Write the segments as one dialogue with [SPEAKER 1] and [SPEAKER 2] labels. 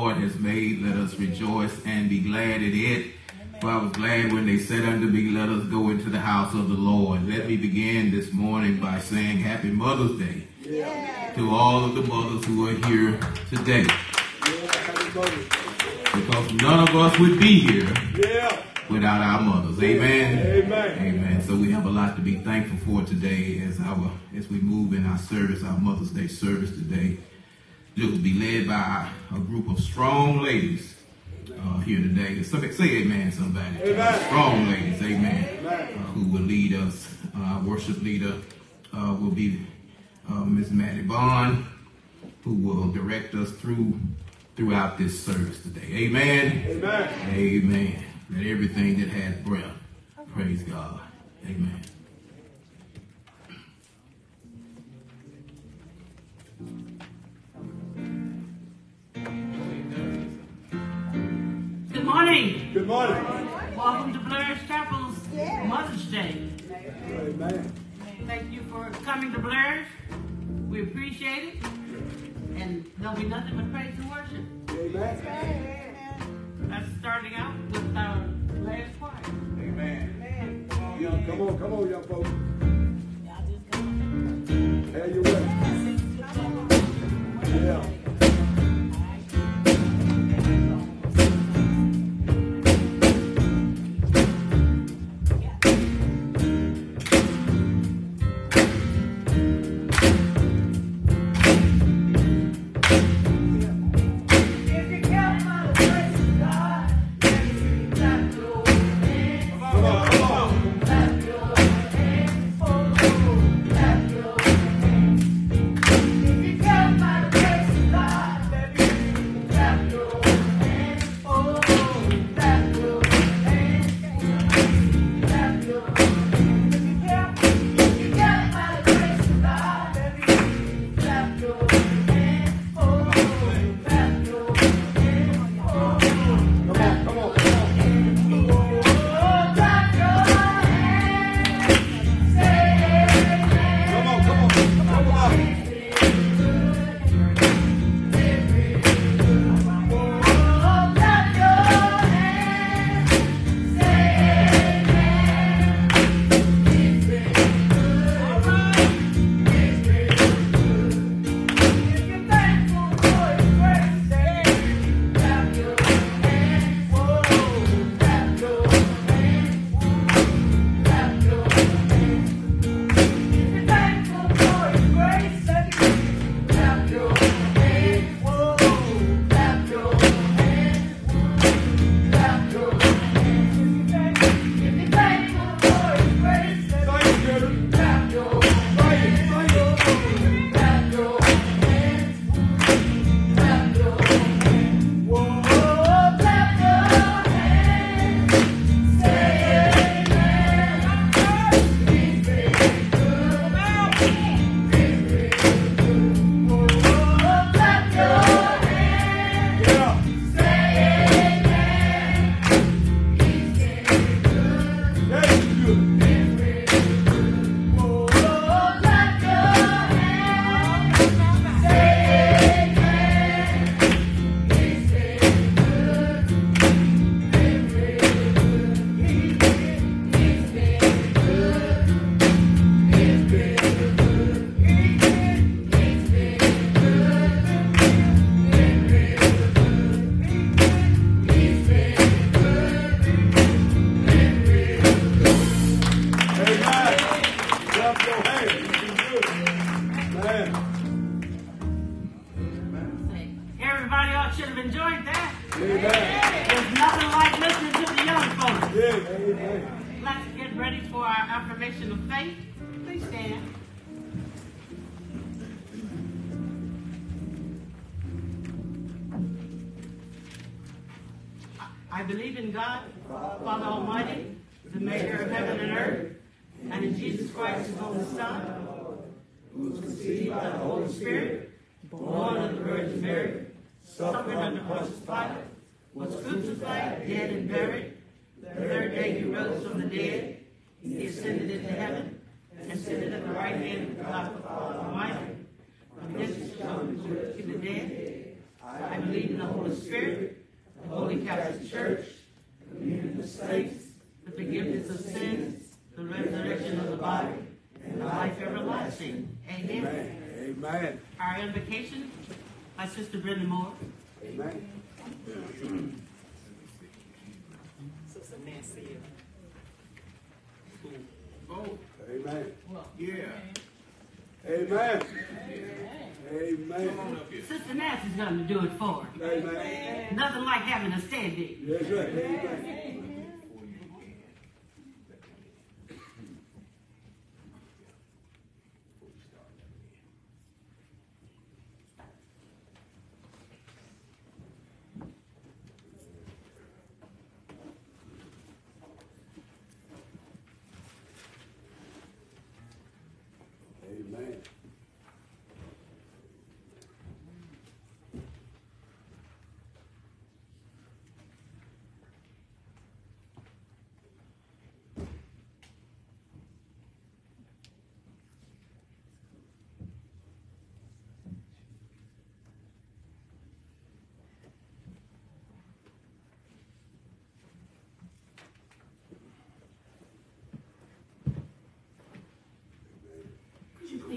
[SPEAKER 1] Lord has made. Let us rejoice and be glad in it. For I was glad when they said unto me, Let us go into the house of the Lord. Let me begin this morning by saying Happy Mother's Day yeah. to all of the mothers who are here today. Yeah, because none of us would be here yeah. without our mothers. Amen. Amen. Amen. So we have a lot to be thankful for today as our as we move in our service, our Mother's Day service today. It will be led by a group of strong ladies uh, here today. Somebody, say amen, somebody. Amen. Strong ladies, amen, amen. Uh, who will lead us. Uh, worship leader uh, will be uh, Ms. Maddie Bond, who will direct us through throughout this service today. Amen. Amen. Amen. That everything that has breath, praise God. Amen.
[SPEAKER 2] Morning.
[SPEAKER 3] Good morning.
[SPEAKER 2] Welcome to Blair's Chapel's yeah. Mother's Day.
[SPEAKER 3] Amen.
[SPEAKER 2] Thank you for coming to Blair's. We appreciate it. And there'll be nothing but praise and worship.
[SPEAKER 3] Amen.
[SPEAKER 2] That's starting out with our last choir.
[SPEAKER 3] Amen. Amen. Come on, young, come on, come on, young folks. Have your way. Yeah.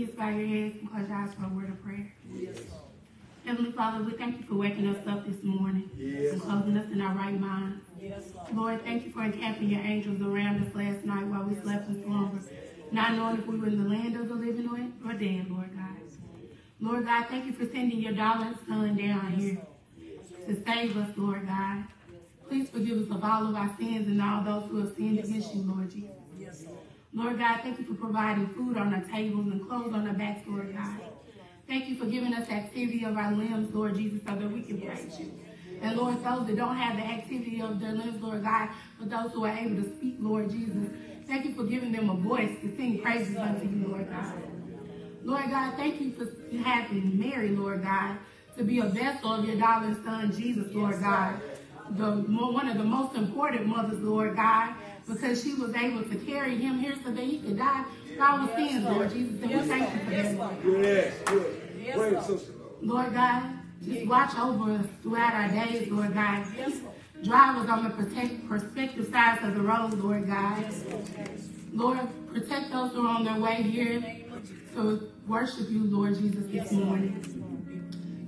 [SPEAKER 4] Please bow your heads and close your eyes for a word of prayer? Heavenly Father, we thank you for waking us up this morning
[SPEAKER 5] Yes.
[SPEAKER 4] and closing us in our right mind.
[SPEAKER 3] Yes, Lord.
[SPEAKER 4] Lord, thank you for encamping your angels around us last night while we slept in slumber, not knowing if we were in the land of the living or, or dead, Lord God. Lord God, thank you for sending your darling son down here to save us, Lord God. Please forgive us of all of our sins and all those who have sinned against you, Lord Jesus.
[SPEAKER 3] Lord.
[SPEAKER 4] God, thank you for providing food on our tables and clothes on our backs, Lord God. Thank you for giving us activity of our limbs, Lord Jesus, so that we can praise you. And Lord, those that don't have the activity of their limbs, Lord God, but those who are able to speak, Lord Jesus, thank you for giving them a voice to sing praises unto you, Lord God. Lord God, thank you for having Mary, Lord God, to be a vessel of your darling son, Jesus, Lord God. The, one of the most important mothers, Lord God, because she was able to carry him here so that he could die for our sins, Lord Jesus. And we thank you for that, Lord.
[SPEAKER 5] Yes, good. Praise sister.
[SPEAKER 4] Lord God, just watch over us throughout our days, Lord God. Drive us on the protect, prospective sides of the road, Lord God. Yes, Lord, protect those who are on their way here to worship you, Lord Jesus, this morning.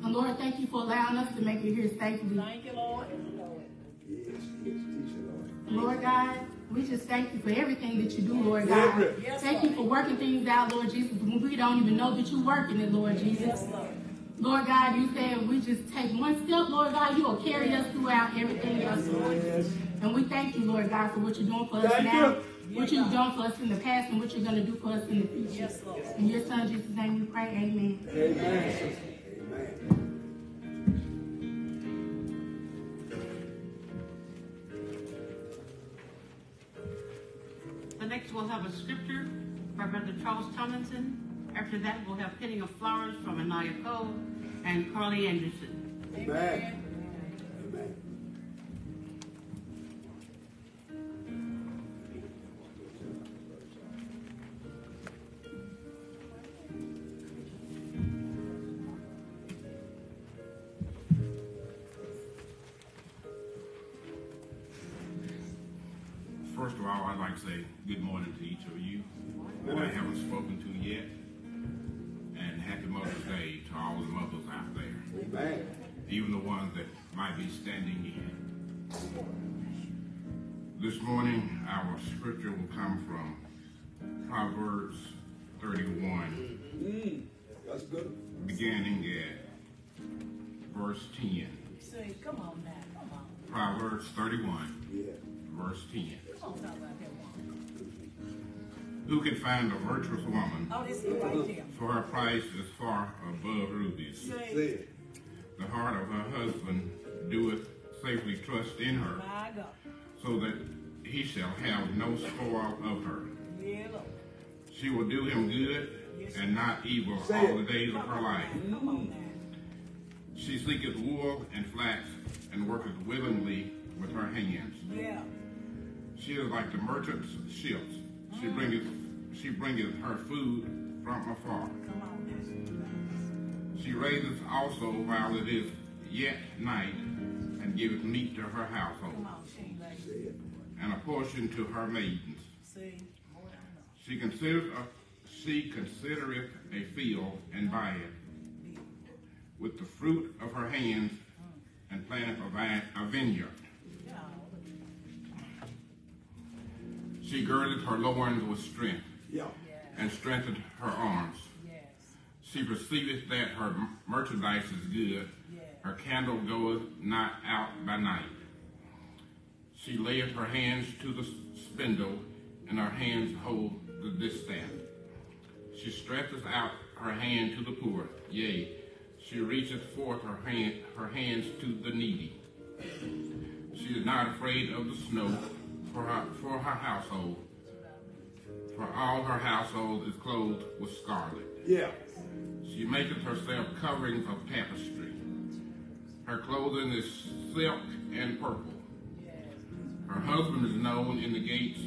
[SPEAKER 4] And Lord, thank you for allowing us to make it here safely.
[SPEAKER 3] Thank you, Lord.
[SPEAKER 5] Yes, yes, Lord.
[SPEAKER 4] Lord God, we just thank you for everything that you do, Lord God.
[SPEAKER 5] Every-
[SPEAKER 4] Thank you for working things out, Lord Jesus, when we don't even know that you're working it, Lord Jesus. Lord God, you said we just take one step, Lord God, you will carry us throughout everything else, Lord.
[SPEAKER 5] Yes.
[SPEAKER 4] And we thank you, Lord God, for what you're doing for us
[SPEAKER 5] Thank
[SPEAKER 4] now,
[SPEAKER 5] you.
[SPEAKER 4] what you've done for us in the past, and what you're going to do for us in the future.
[SPEAKER 3] Yes, Lord.
[SPEAKER 4] In your son Jesus' name we pray, amen.
[SPEAKER 5] Amen, sister. Amen.
[SPEAKER 2] The next we'll have a scripture by Brother Charles Tomlinson. After that, we'll have Pinning of Flowers from Anaya Cole and Carly Anderson.
[SPEAKER 5] Amen. Amen.
[SPEAKER 6] First of all, I'd like to say good morning to each of you that I haven't spoken to yet. And happy Mother's Day to all the mothers out there,
[SPEAKER 5] Amen.
[SPEAKER 6] even the ones that might be standing in. This morning, our scripture will come from Proverbs 31,
[SPEAKER 5] Mm, that's good.
[SPEAKER 6] beginning at verse 10.
[SPEAKER 3] Say, come on now, come on.
[SPEAKER 6] Proverbs 31,
[SPEAKER 5] Yeah.
[SPEAKER 6] verse 10.
[SPEAKER 3] Come on, talk about that.
[SPEAKER 6] Who can find a virtuous woman?
[SPEAKER 3] Oh, right.
[SPEAKER 6] For her price is far above rubies.
[SPEAKER 3] Say,
[SPEAKER 5] Say it.
[SPEAKER 6] The heart of her husband doeth safely trust in her, so that he shall have no spoil of her.
[SPEAKER 3] Yeah,
[SPEAKER 6] She will do him good and not evil
[SPEAKER 5] Say
[SPEAKER 6] all
[SPEAKER 5] it.
[SPEAKER 6] the days of her life.
[SPEAKER 3] Come on now.
[SPEAKER 6] She seeketh wool and flax, and worketh willingly with her hands.
[SPEAKER 3] Yeah.
[SPEAKER 6] She is like the merchant's ships. She bringeth she bringeth her food from afar.
[SPEAKER 3] Come on now.
[SPEAKER 6] She raiseth also while it is yet night, and giveth meat to her household, and a portion to her maidens. She considereth a, she considereth a field and buyeth, with the fruit of her hands, and planteth a, a vineyard. She girded her loins with strength,
[SPEAKER 7] Yeah.
[SPEAKER 6] and strengthened her arms. She perceiveth that her merchandise is good. Her candle goeth not out by night. She layeth her hands to the spindle, and her hands hold the distaff. She stretcheth out her hand to the poor, yea, she reacheth forth her hand, her hands to the needy. She is not afraid of the snow for her, for her household, for all her household is clothed with scarlet.
[SPEAKER 7] Yeah.
[SPEAKER 6] She maketh herself coverings of tapestry. Her clothing is silk and purple. Her husband is known in the gates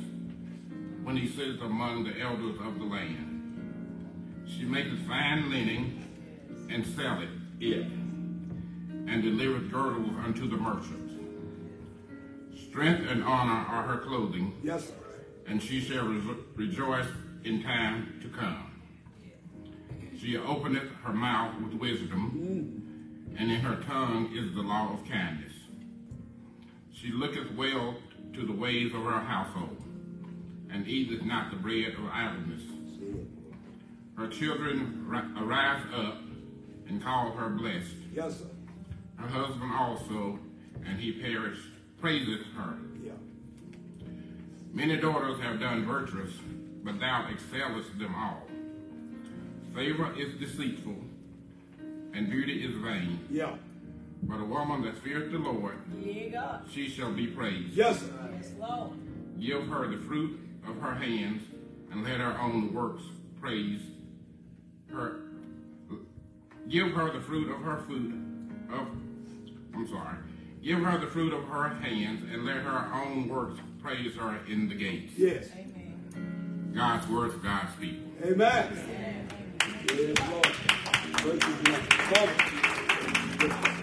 [SPEAKER 6] when he sits among the elders of the land. She maketh fine linen and selleth it, and delivereth girdles unto the merchants. Strength and honor are her clothing,
[SPEAKER 7] Yes, sir.
[SPEAKER 6] and she shall rejo- rejoice in time to come. She openeth her mouth with wisdom, mm. and in her tongue is the law of kindness. She looketh well to the ways of her household, and eateth not the bread of idleness. Her children ri- arise up and call her blessed.
[SPEAKER 7] Yes, sir.
[SPEAKER 6] Her husband also, and he perish, praiseth her.
[SPEAKER 7] Yeah.
[SPEAKER 6] Many daughters have done virtuous, but thou excellest them all. Favor is deceitful, and beauty is vain.
[SPEAKER 7] Yeah.
[SPEAKER 6] But a woman that feareth the Lord,
[SPEAKER 3] Yeah,
[SPEAKER 6] she shall be praised.
[SPEAKER 7] Yes, sir.
[SPEAKER 3] Yes, Lord.
[SPEAKER 6] Give her the fruit of her hands, and let her own works praise her. Give her the fruit of her food of. I'm sorry. Give her the fruit of her hands, and let her own works praise her in the gates.
[SPEAKER 7] Yes. Amen.
[SPEAKER 6] God's word for God's people.
[SPEAKER 7] Amen. Yes, Lord. Praise you,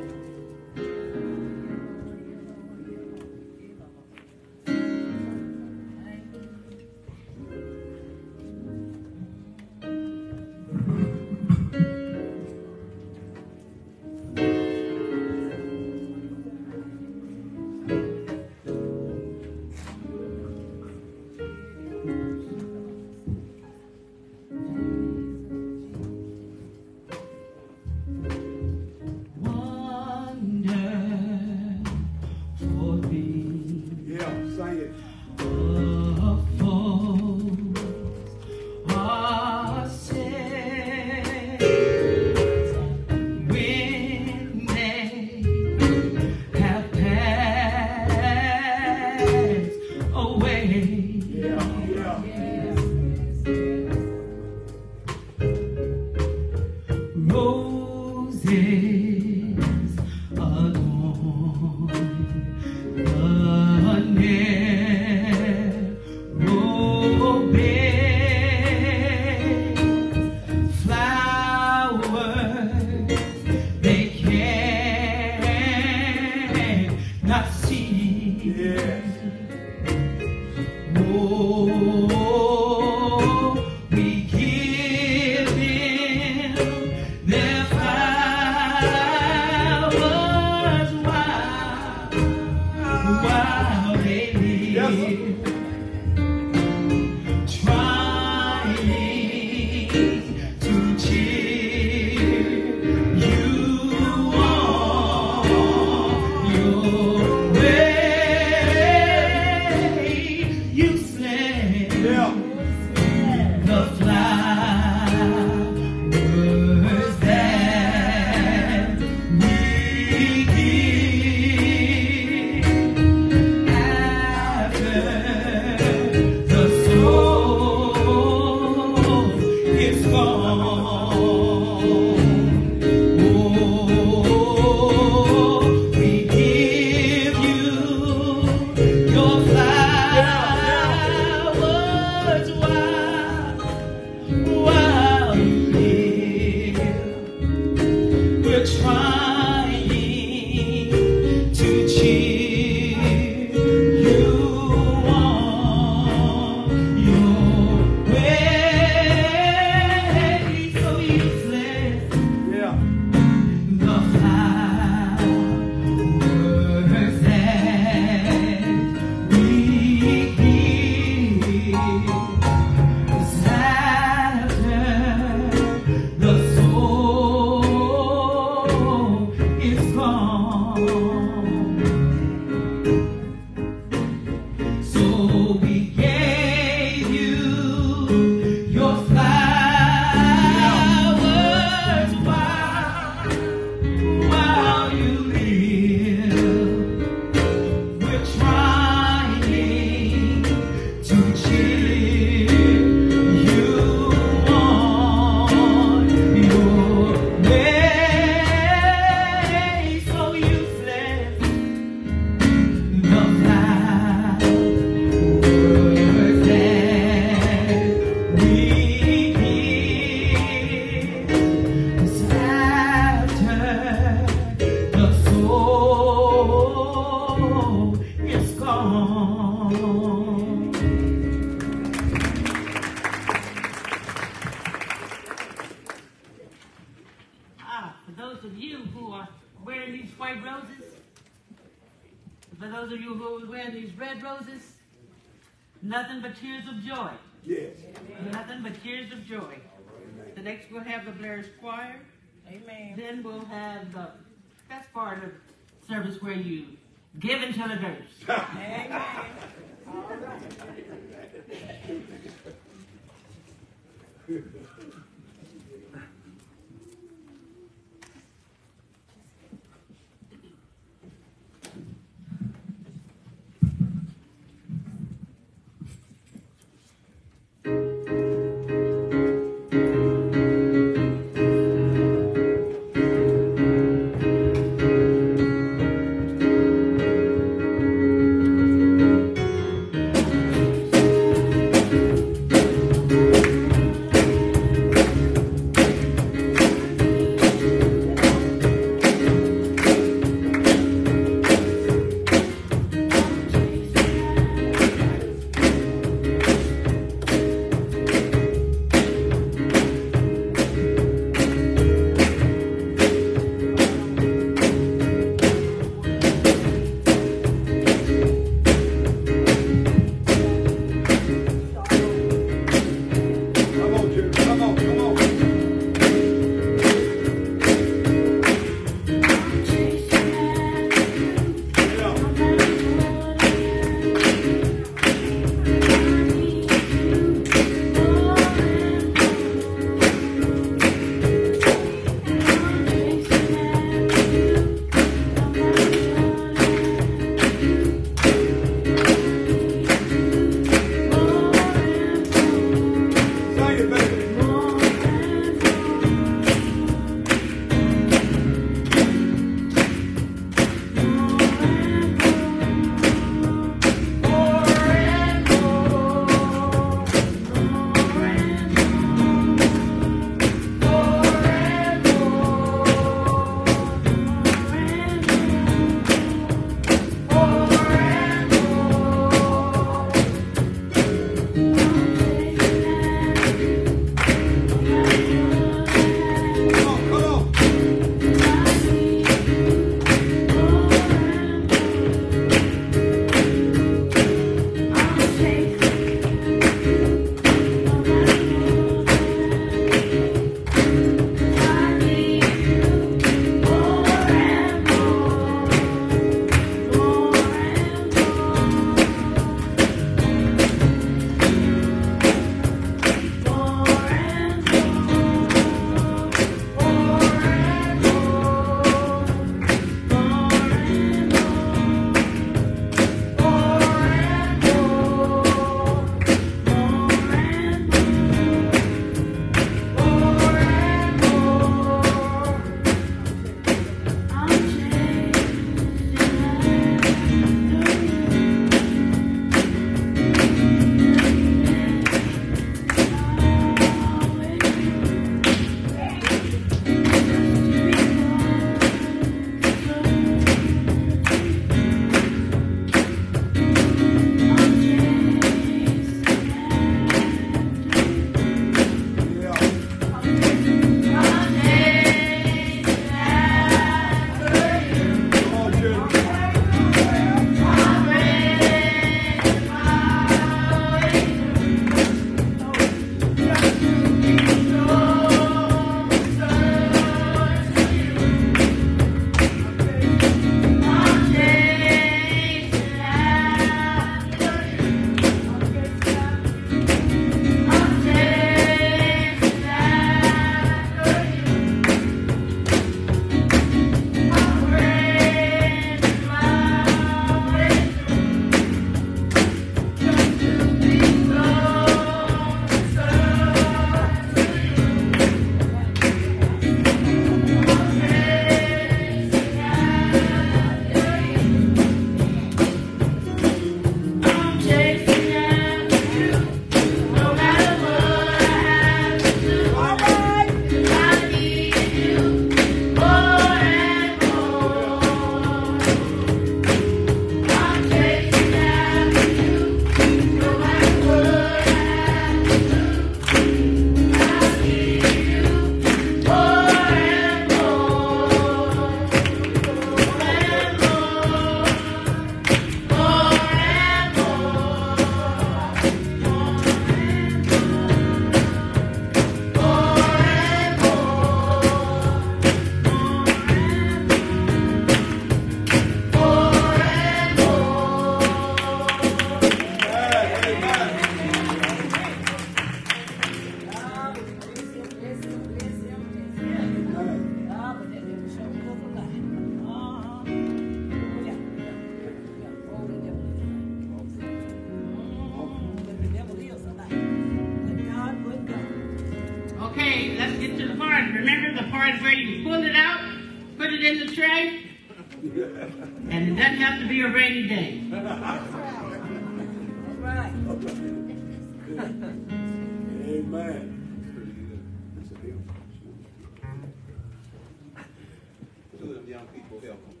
[SPEAKER 8] young people help them.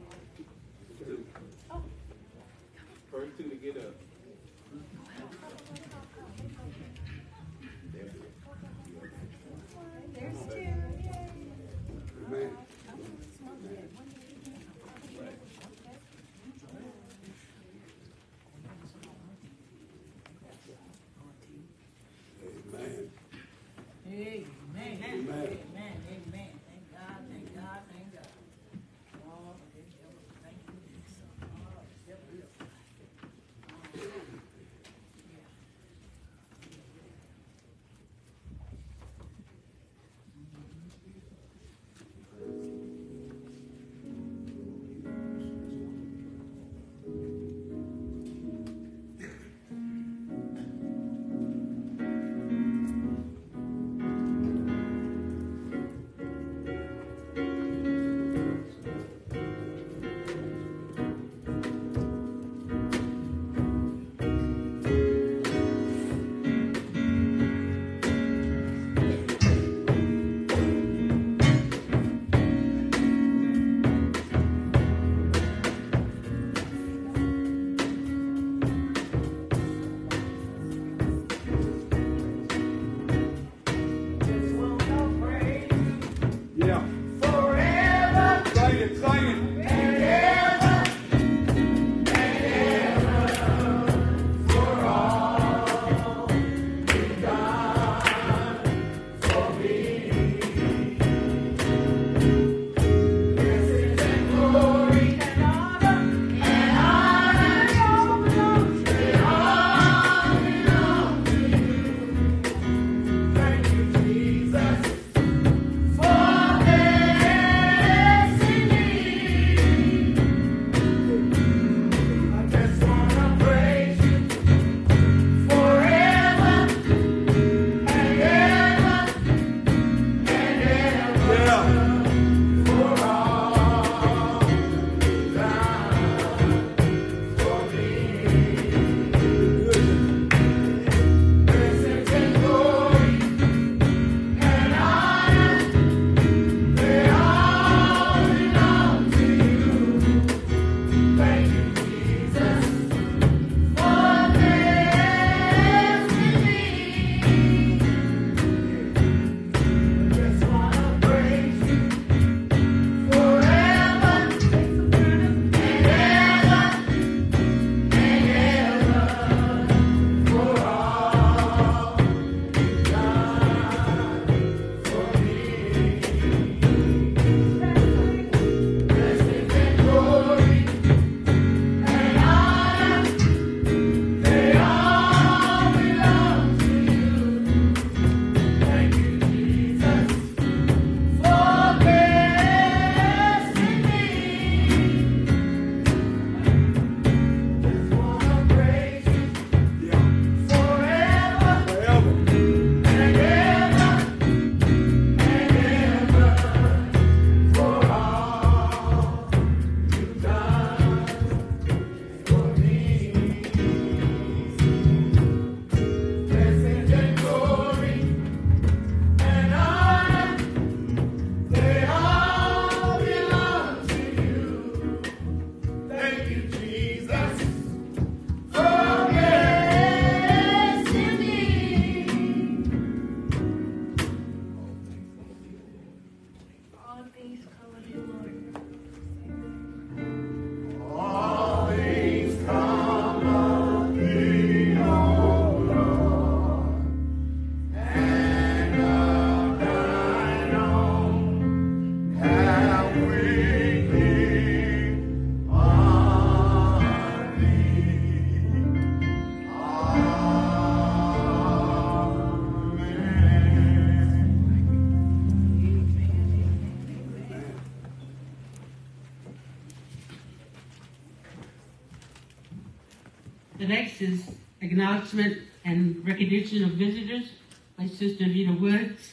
[SPEAKER 2] Acknowledgement and recognition of visitors by Sister Anita Woods.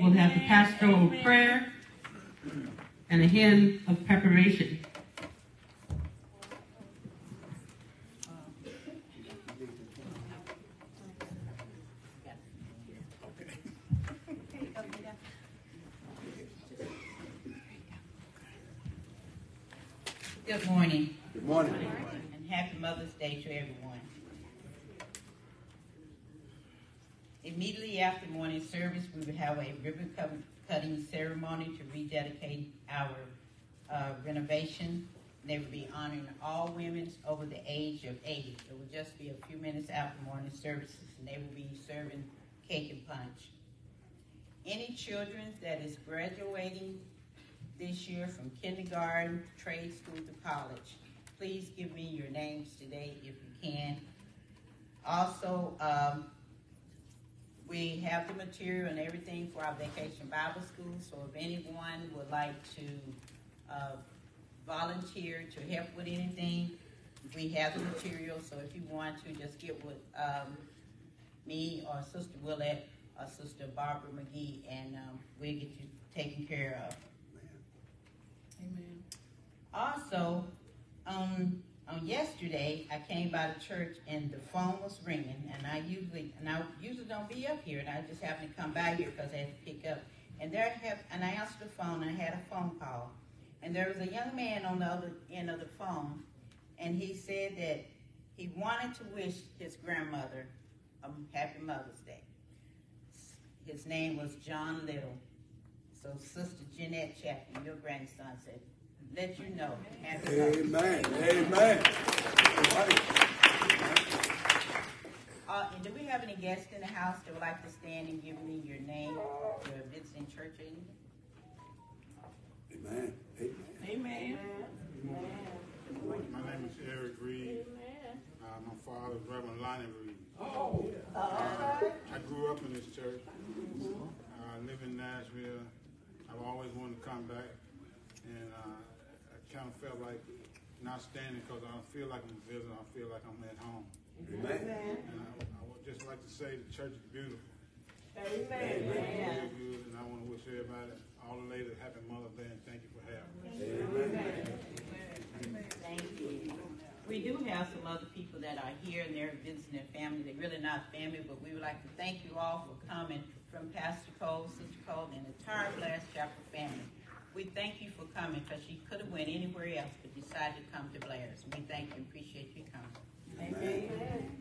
[SPEAKER 2] we'll have the pastoral prayer and a hymn of preparation.
[SPEAKER 9] Good morning.
[SPEAKER 10] Good morning.
[SPEAKER 9] And happy Mother's Day to everyone. After morning service, we will have a ribbon cutting ceremony to rededicate our uh, renovation. They will be honoring all women over the age of 80. It will just be a few minutes after morning services, and they will be serving cake and punch. Any children that is graduating this year from kindergarten, trade school to college. Please give me your names today if you can. Also, um, we have the material and everything for our Vacation Bible School, so if anyone would like to uh, volunteer to help with anything, we have the material, so if you want to, just get with um, me or Sister Willette or Sister Barbara McGee, and um, we'll get you taken care of.
[SPEAKER 4] Amen.
[SPEAKER 9] Also, um, on yesterday, I came by the church and the phone was ringing, and I usually and I usually don't be up here, and I just happened to come by here because I had to pick up. And there I have and I answered the phone. And I had a phone call, and there was a young man on the other end of the phone, and he said that he wanted to wish his grandmother a happy Mother's Day. His name was John Little. So Sister Jeanette Chapman, your grandson said, let you know.
[SPEAKER 10] Amen. Amen.
[SPEAKER 9] Uh, and do we have any guests in the house that would like to stand and give me your name, your visiting church or anything?
[SPEAKER 10] Amen.
[SPEAKER 3] Amen.
[SPEAKER 11] My name is Eric Reed. Uh, my father is Reverend Lonnie Reed.
[SPEAKER 3] Oh.
[SPEAKER 11] Uh, I grew up in this church. I live in Nashville. I've always wanted to come back, and uh, I kind of felt like not standing because I don't feel like I'm visiting. I feel like I'm at home.
[SPEAKER 10] Amen.
[SPEAKER 11] And I, I would just like to say the church is beautiful.
[SPEAKER 3] Amen.
[SPEAKER 11] Real good, and I want to wish everybody, all the ladies, happy Mother's Day, and thank you for having me.
[SPEAKER 9] Thank you. We do have some other people that are here and they're visiting their family. They're really not family, but we would like to thank you all for coming from Pastor Cole, Sister Cole, and the entire Blair's Chapel family. We thank you for coming because she could have went anywhere else but decided to come to Blair's. We thank you and appreciate you coming.
[SPEAKER 3] Amen.
[SPEAKER 10] Amen.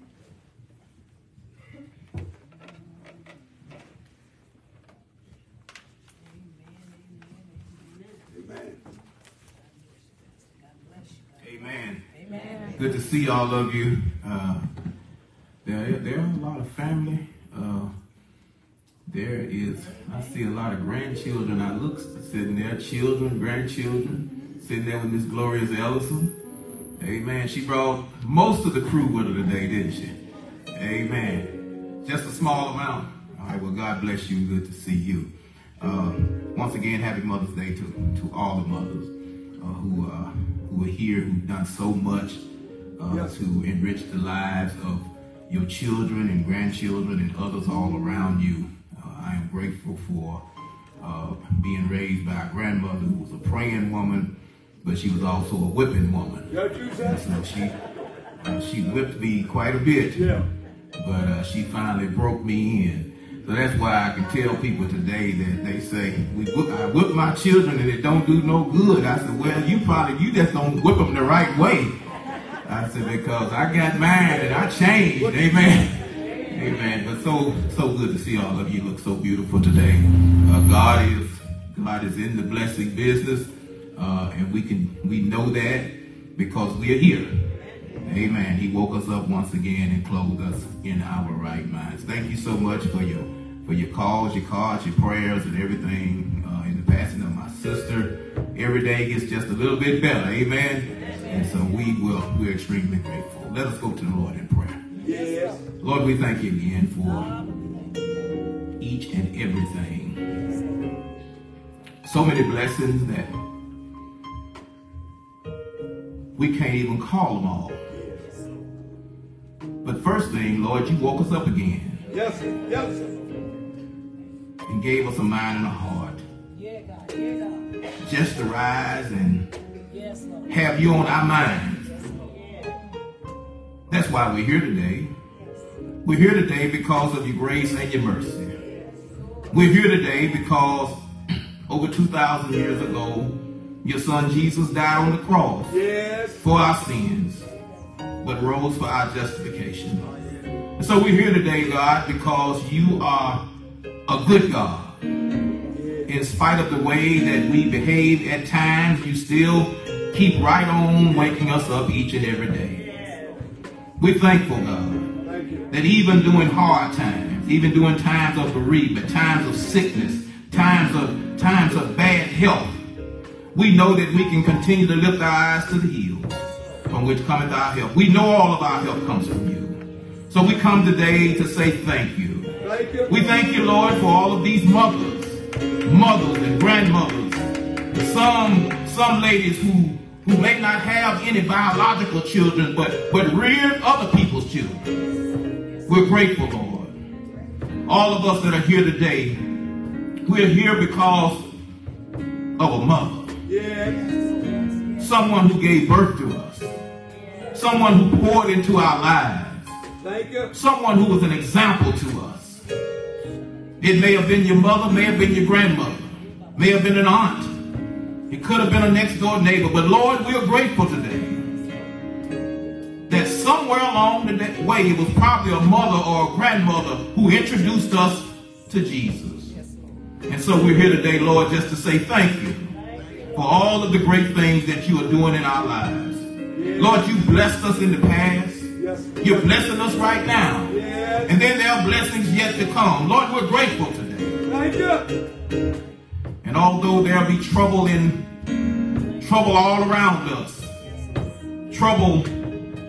[SPEAKER 1] Amen.
[SPEAKER 3] Amen.
[SPEAKER 1] Good to see all of you. Uh, there, there are a lot of family. Uh, there is, I see a lot of grandchildren. I look sitting there, children, grandchildren, sitting there with Miss Glorious Ellison. Amen. She brought most of the crew with her today, didn't she? Amen. Just a small amount. All right, well, God bless you. Good to see you. Uh, once again, happy Mother's Day to, to all the mothers uh, who, uh, who are here, who've done so much uh,
[SPEAKER 10] Yes.
[SPEAKER 1] to enrich the lives of your children and grandchildren and others all around you. I am grateful for uh, being raised by a grandmother who was a praying woman, but she was also a whipping woman. And so she, uh, she whipped me quite a bit
[SPEAKER 10] Yeah.
[SPEAKER 1] but uh, she finally broke me in. So that's why I can tell people today that they say, we whip, I whip my children and it don't do no good. I said, well, you probably, you just don't whip them the right way. I said, because I got mine and I changed. Amen. Amen. But so, so good to see all of you look so beautiful today. Uh, God is, God is in the blessing business. Uh, and we can, we know that because we are here. Amen. He woke us up once again and clothed us in our right minds. Thank you so much for your for your calls, your cards, your prayers, and everything uh, in the passing of my sister. Every day gets just a little bit better. Amen. And so we will we're extremely grateful. Let us go to the Lord in prayer.
[SPEAKER 10] Yes.
[SPEAKER 1] Lord, we thank you again for each and everything. So many blessings that we can't even call them all. But first thing, Lord, you woke us up again.
[SPEAKER 10] Yes, sir. Yes, sir.
[SPEAKER 1] and gave us a mind and a heart
[SPEAKER 3] Yeah, God. Yeah, God.
[SPEAKER 1] just to rise and
[SPEAKER 3] Yes, Lord.
[SPEAKER 1] have you on our minds. That's why we're here today. We're here today because of your grace and your mercy. We're here today because over 2,000 years ago, your son Jesus died on the cross
[SPEAKER 10] Yes.
[SPEAKER 1] for our sins, but rose for our justification. And so we're here today, God, because you are a good God. In spite of the way that we behave at times, you still keep right on waking us up each and every day. We're thankful, God,
[SPEAKER 10] Thank
[SPEAKER 1] that even during hard times, even during times of bereavement, times of sickness, times of times of bad health, we know that we can continue to lift our eyes to the hills from which cometh our help. We know all of our help comes from you. So we come today to say thank you.
[SPEAKER 10] Thank you.
[SPEAKER 1] We thank you, Lord, for all of these mothers, mothers and grandmothers, some some ladies who who may not have any biological children, but but reared other people's children. We're grateful, Lord. All of us that are here today, we're here because of a mother, someone who gave birth to us, someone who poured into our lives
[SPEAKER 10] Thank you.
[SPEAKER 1] someone who was an example to us. It may have been your mother, may have been your grandmother, may have been an aunt. It could have been a next door neighbor. But Lord, we are grateful today that somewhere along the way it was probably a mother or a grandmother who introduced us to Jesus. And so we're here today, Lord, just to say thank you for all of the great things that you are doing in our lives. Lord, you blessed us in the past. You're blessing us right now. And then there are blessings yet to come. Lord, we're grateful today.
[SPEAKER 10] Thank you.
[SPEAKER 1] And although there'll be trouble in trouble all around us, trouble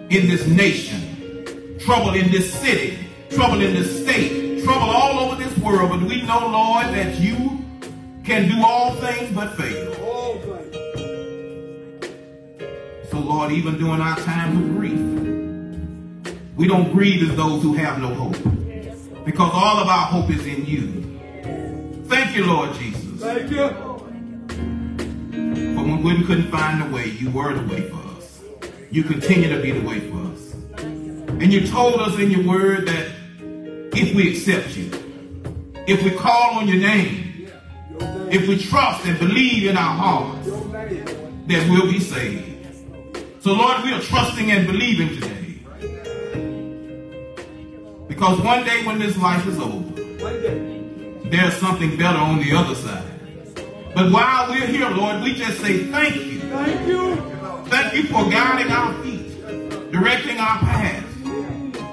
[SPEAKER 1] in this nation, trouble in this city, trouble in this state, trouble all over this world, but we know, Lord, that you can do all things but fail. So, Lord, even during our times of grief, we don't grieve as those who have no hope. Because all of our hope is in you. Thank you, Lord Jesus.
[SPEAKER 10] Thank you.
[SPEAKER 1] When we couldn't find the way, you were the way for us. You continue to be the way for us. And you told us in your word that if we accept you, if we call on your name, if we trust and believe in our hearts, that we'll be saved. So, Lord, we are trusting and believing today. Because one day when this life is over, there's something better on the other side. But while we're here, Lord, we just say thank you.
[SPEAKER 10] Thank you.
[SPEAKER 1] Thank you for guiding our feet, directing our paths,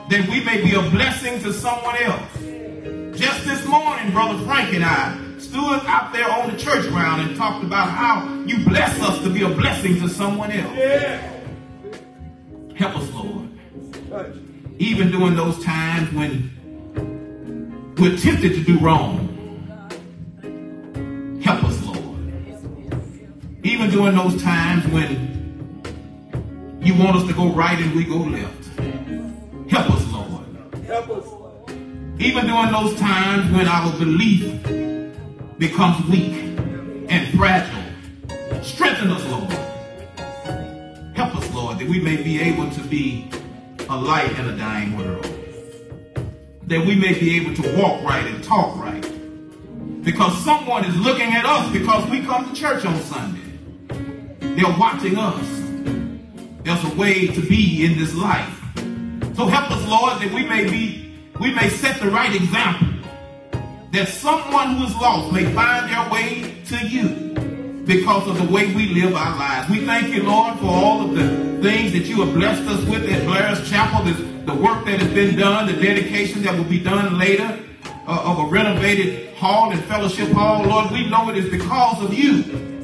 [SPEAKER 1] that we may be a blessing to someone else. Just this morning, Brother Frank and I stood out there on the church ground and talked about how you bless us to be a blessing to someone else.
[SPEAKER 10] Yeah.
[SPEAKER 1] Help us, Lord. Even during those times when we're tempted to do wrong. Help us, Lord. Even during those times when you want us to go right and we go left. Help us, Lord.
[SPEAKER 10] Help us.
[SPEAKER 1] Even during those times when our belief becomes weak and fragile. Strengthen us, Lord. Help us, Lord, that we may be able to be a light in a dying world. That we may be able to walk right and talk right. Because someone is looking at us because we come to church on Sunday. They're watching us. There's a way to be in this life. So help us, Lord, that we may be, we may set the right example. That someone who is lost may find their way to you because of the way we live our lives. We thank you, Lord, for all of the things that you have blessed us with at Blair's Chapel, this, the work that has been done, the dedication that will be done later uh, of a renovated hall and fellowship hall. Lord, we know it is because of you.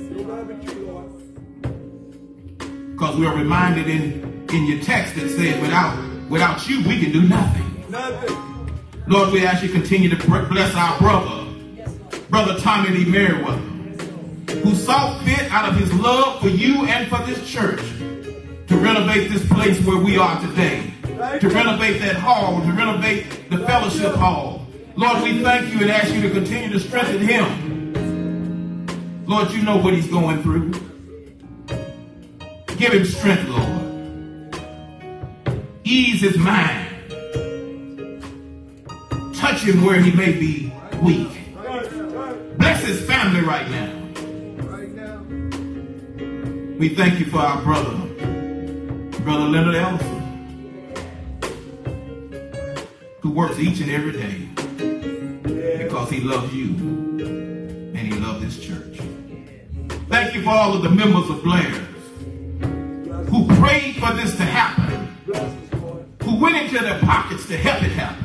[SPEAKER 1] Because we are reminded in, in your text that said, without, without you, we can do nothing.
[SPEAKER 10] Nothing.
[SPEAKER 1] Lord, we ask you to continue to bless our brother, Brother Tommy Lee Merriweather, who saw fit out of his love for you and for this church to renovate this place where we are today, to renovate that hall, to renovate the fellowship hall, Lord, we thank you and ask you to continue to strengthen him. Lord, you know what he's going through. Give him strength, Lord. Ease his mind. Touch him where he may be weak. Bless his family right now. We thank you for our brother, Brother Leonard Ellison, who works each and every day because he loves you and he loves his church. Thank you for all of the members of Blair's who prayed for this to happen, who went into their pockets to help it happen.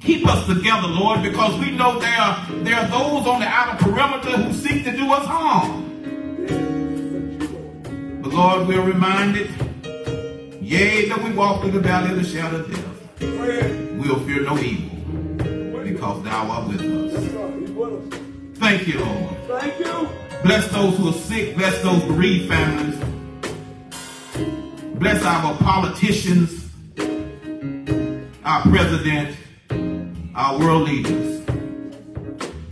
[SPEAKER 1] Keep us together, Lord, because we know there are, there are those on the outer perimeter who seek to do us harm. But Lord, we're reminded, yea, that we walk through the valley of the shadow of death, we'll fear no evil because thou art with us. Thank you, Lord.
[SPEAKER 10] Thank you.
[SPEAKER 1] Bless those who are sick. Bless those bereaved families. Bless our politicians, our president, our world leaders.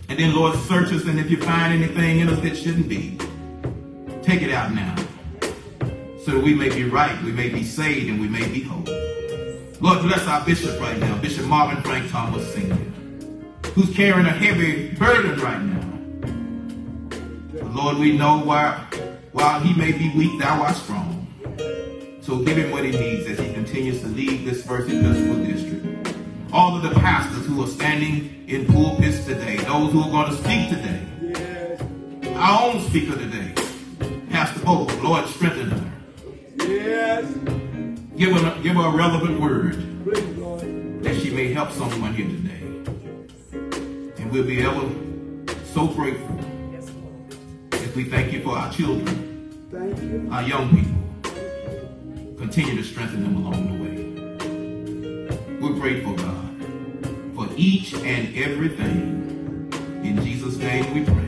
[SPEAKER 1] And then, Lord, search us, and if you find anything in us that shouldn't be, take it out now. So that we may be right, we may be saved, and we may be whole. Lord, bless our bishop right now, Bishop Marvin Frank Thomas Sr., who's carrying a heavy burden right now. Lord, we know while, while he may be weak, thou art strong. So give him what he needs as he continues to lead this First Episcopal District. All of the pastors who are standing in pulpits today, those who are going to speak today, our own speaker today, Pastor Bo, Lord, strengthen her.
[SPEAKER 10] Yes.
[SPEAKER 1] Give her, give her a relevant word
[SPEAKER 10] Please,
[SPEAKER 1] that she may help someone here today. And we'll be ever so grateful we thank you for our children,
[SPEAKER 10] Thank you.
[SPEAKER 1] our young people. Continue to strengthen them along the way. We're grateful, God, for each and everything. In Jesus' name we pray.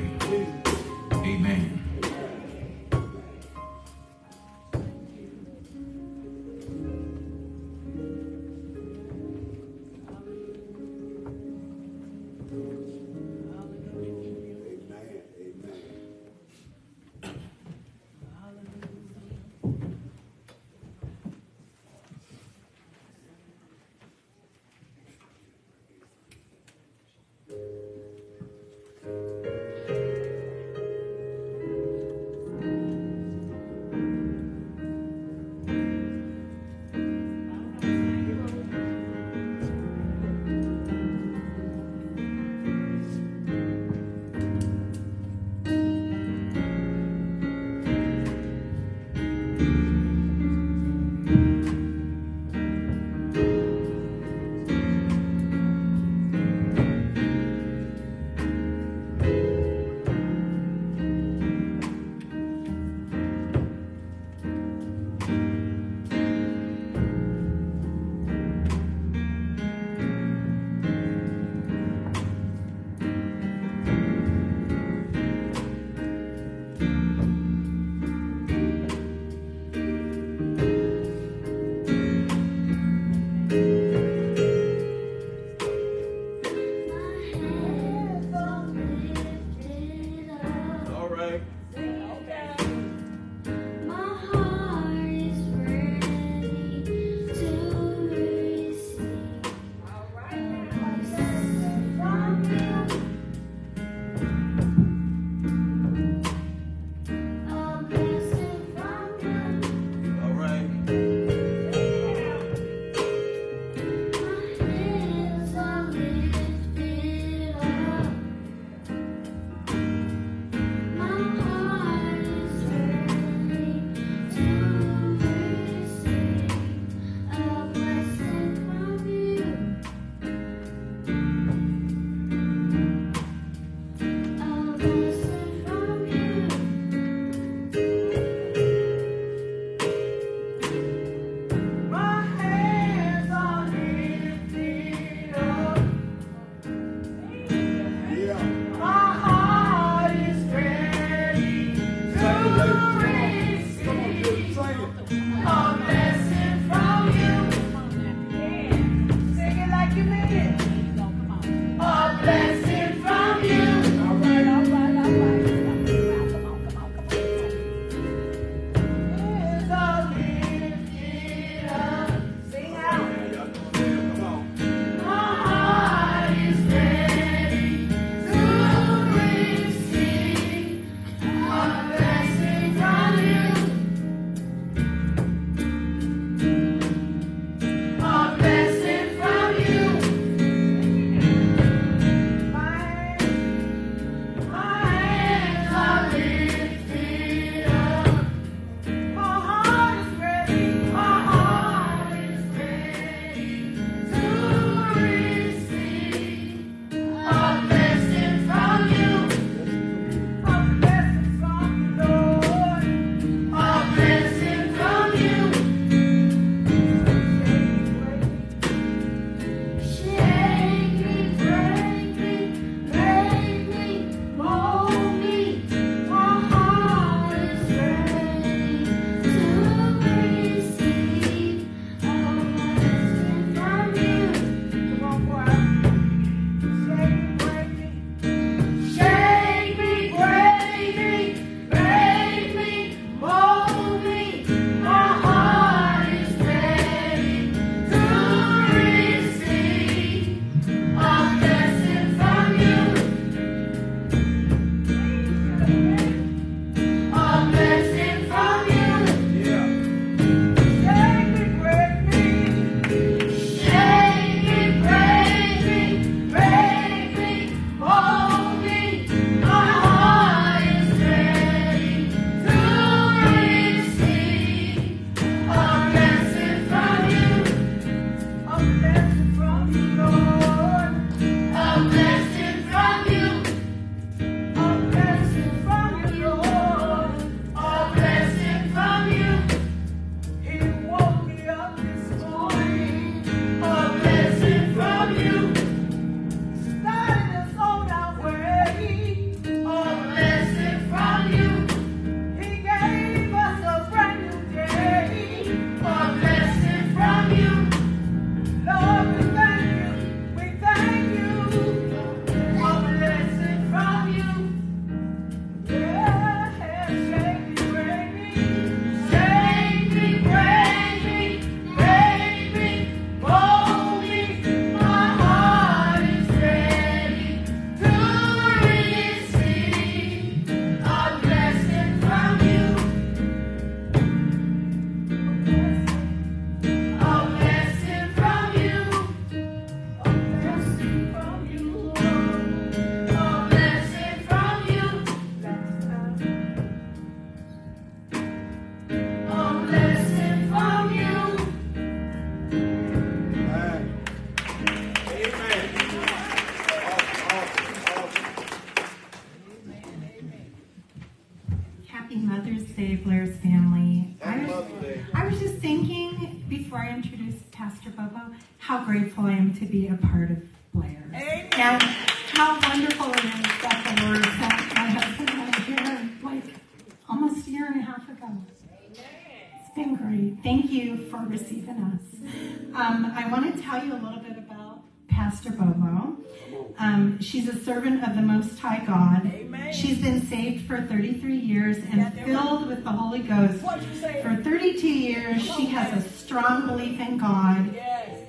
[SPEAKER 12] She has a strong belief in God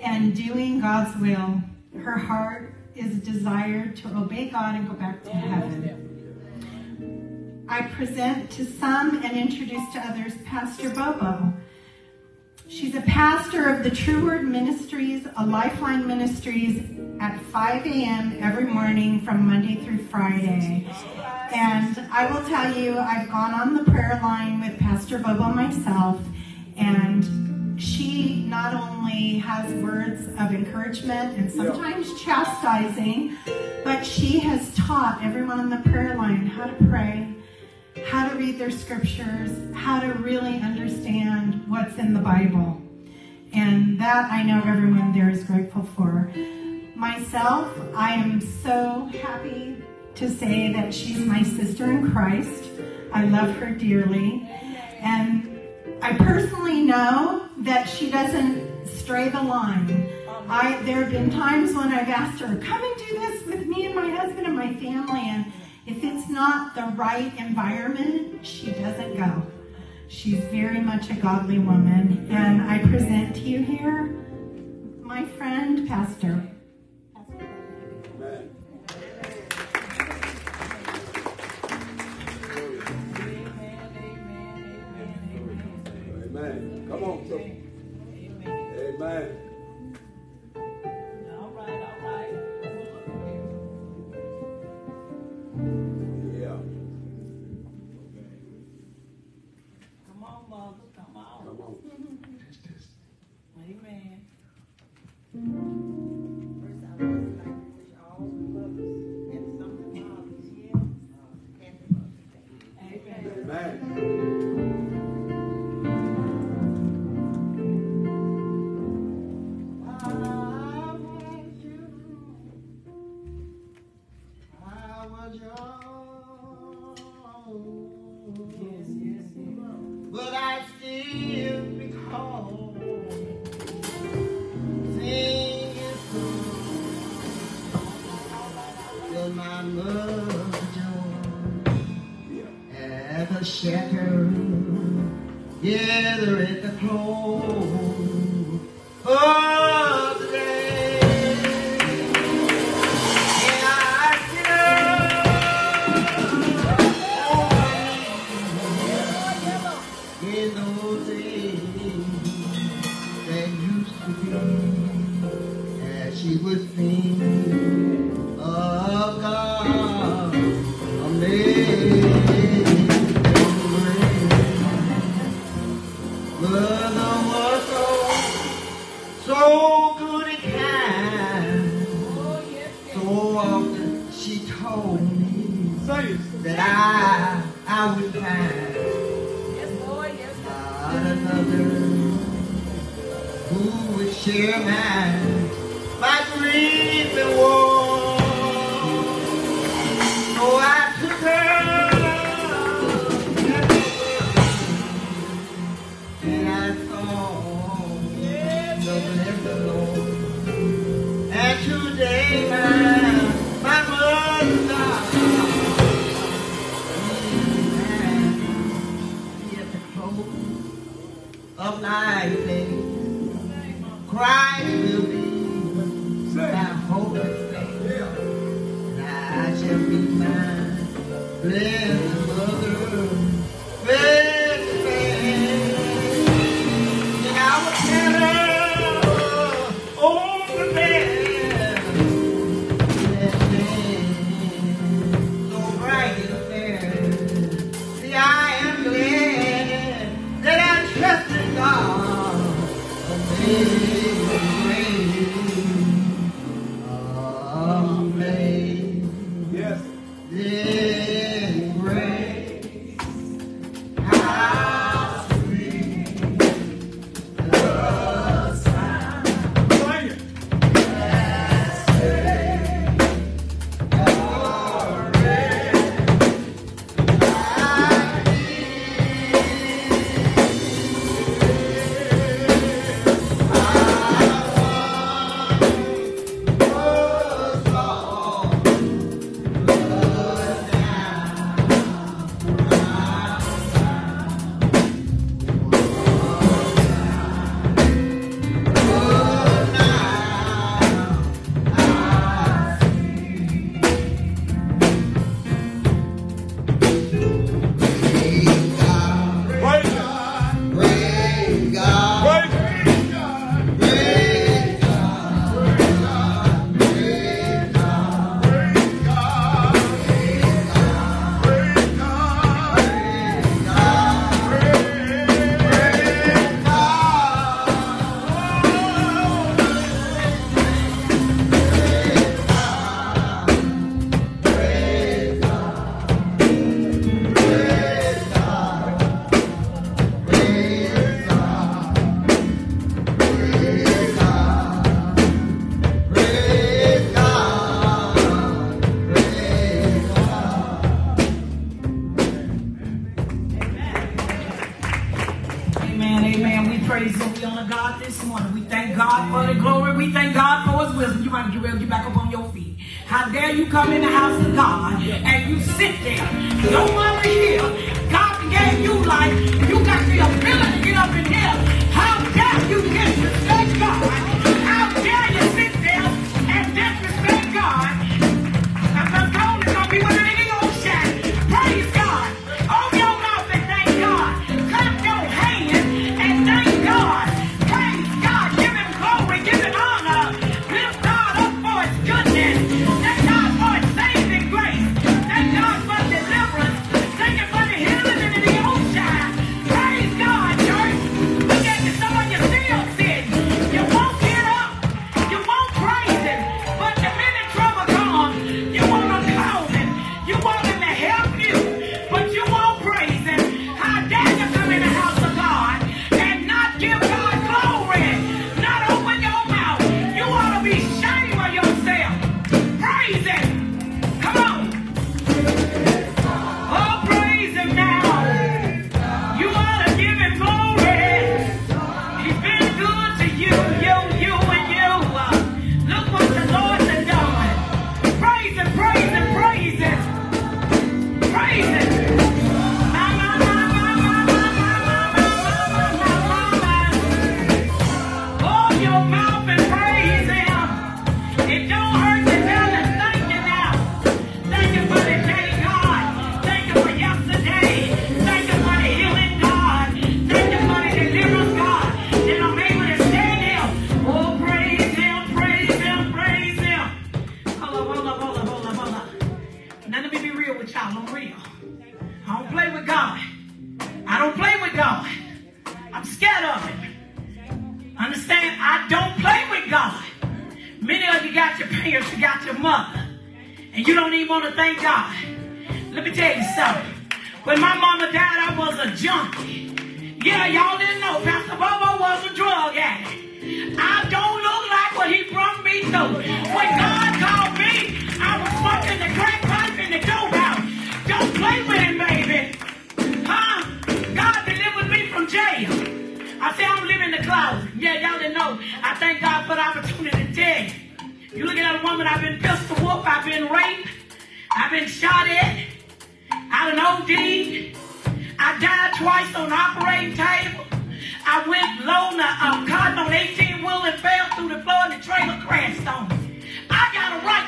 [SPEAKER 12] and doing God's will. Her heart is desired to obey God and go back to heaven. I present to some and introduce to others Pastor Bobo. She's a pastor of the True Word Ministries, a Lifeline Ministries at 5 a.m. every morning from Monday through Friday. And I will tell you, I've gone on the prayer line with Pastor Bobo myself, and she not only has words of encouragement and sometimes chastising, but she has taught everyone on the prayer line how to pray, how to read their scriptures, how to really understand what's in the Bible. And that I know everyone there is grateful for. Myself, I am so happy to say that she's my sister in Christ. I love her dearly. And I personally know that she doesn't stray the line. Um, I, there have been times when I've asked her, come and do this with me and my husband and my family. And if it's not the right environment, she doesn't go. She's very much a godly woman. And I present to you here my friend, Pastor.
[SPEAKER 10] So. Amen.
[SPEAKER 3] All right, all right.
[SPEAKER 10] Yeah.
[SPEAKER 3] Come on, mother, come on.
[SPEAKER 10] Come on.
[SPEAKER 3] Amen. First, I would like to wish all the mothers and some of the fathers here uh, happy Mother's Day. Amen.
[SPEAKER 10] Amen.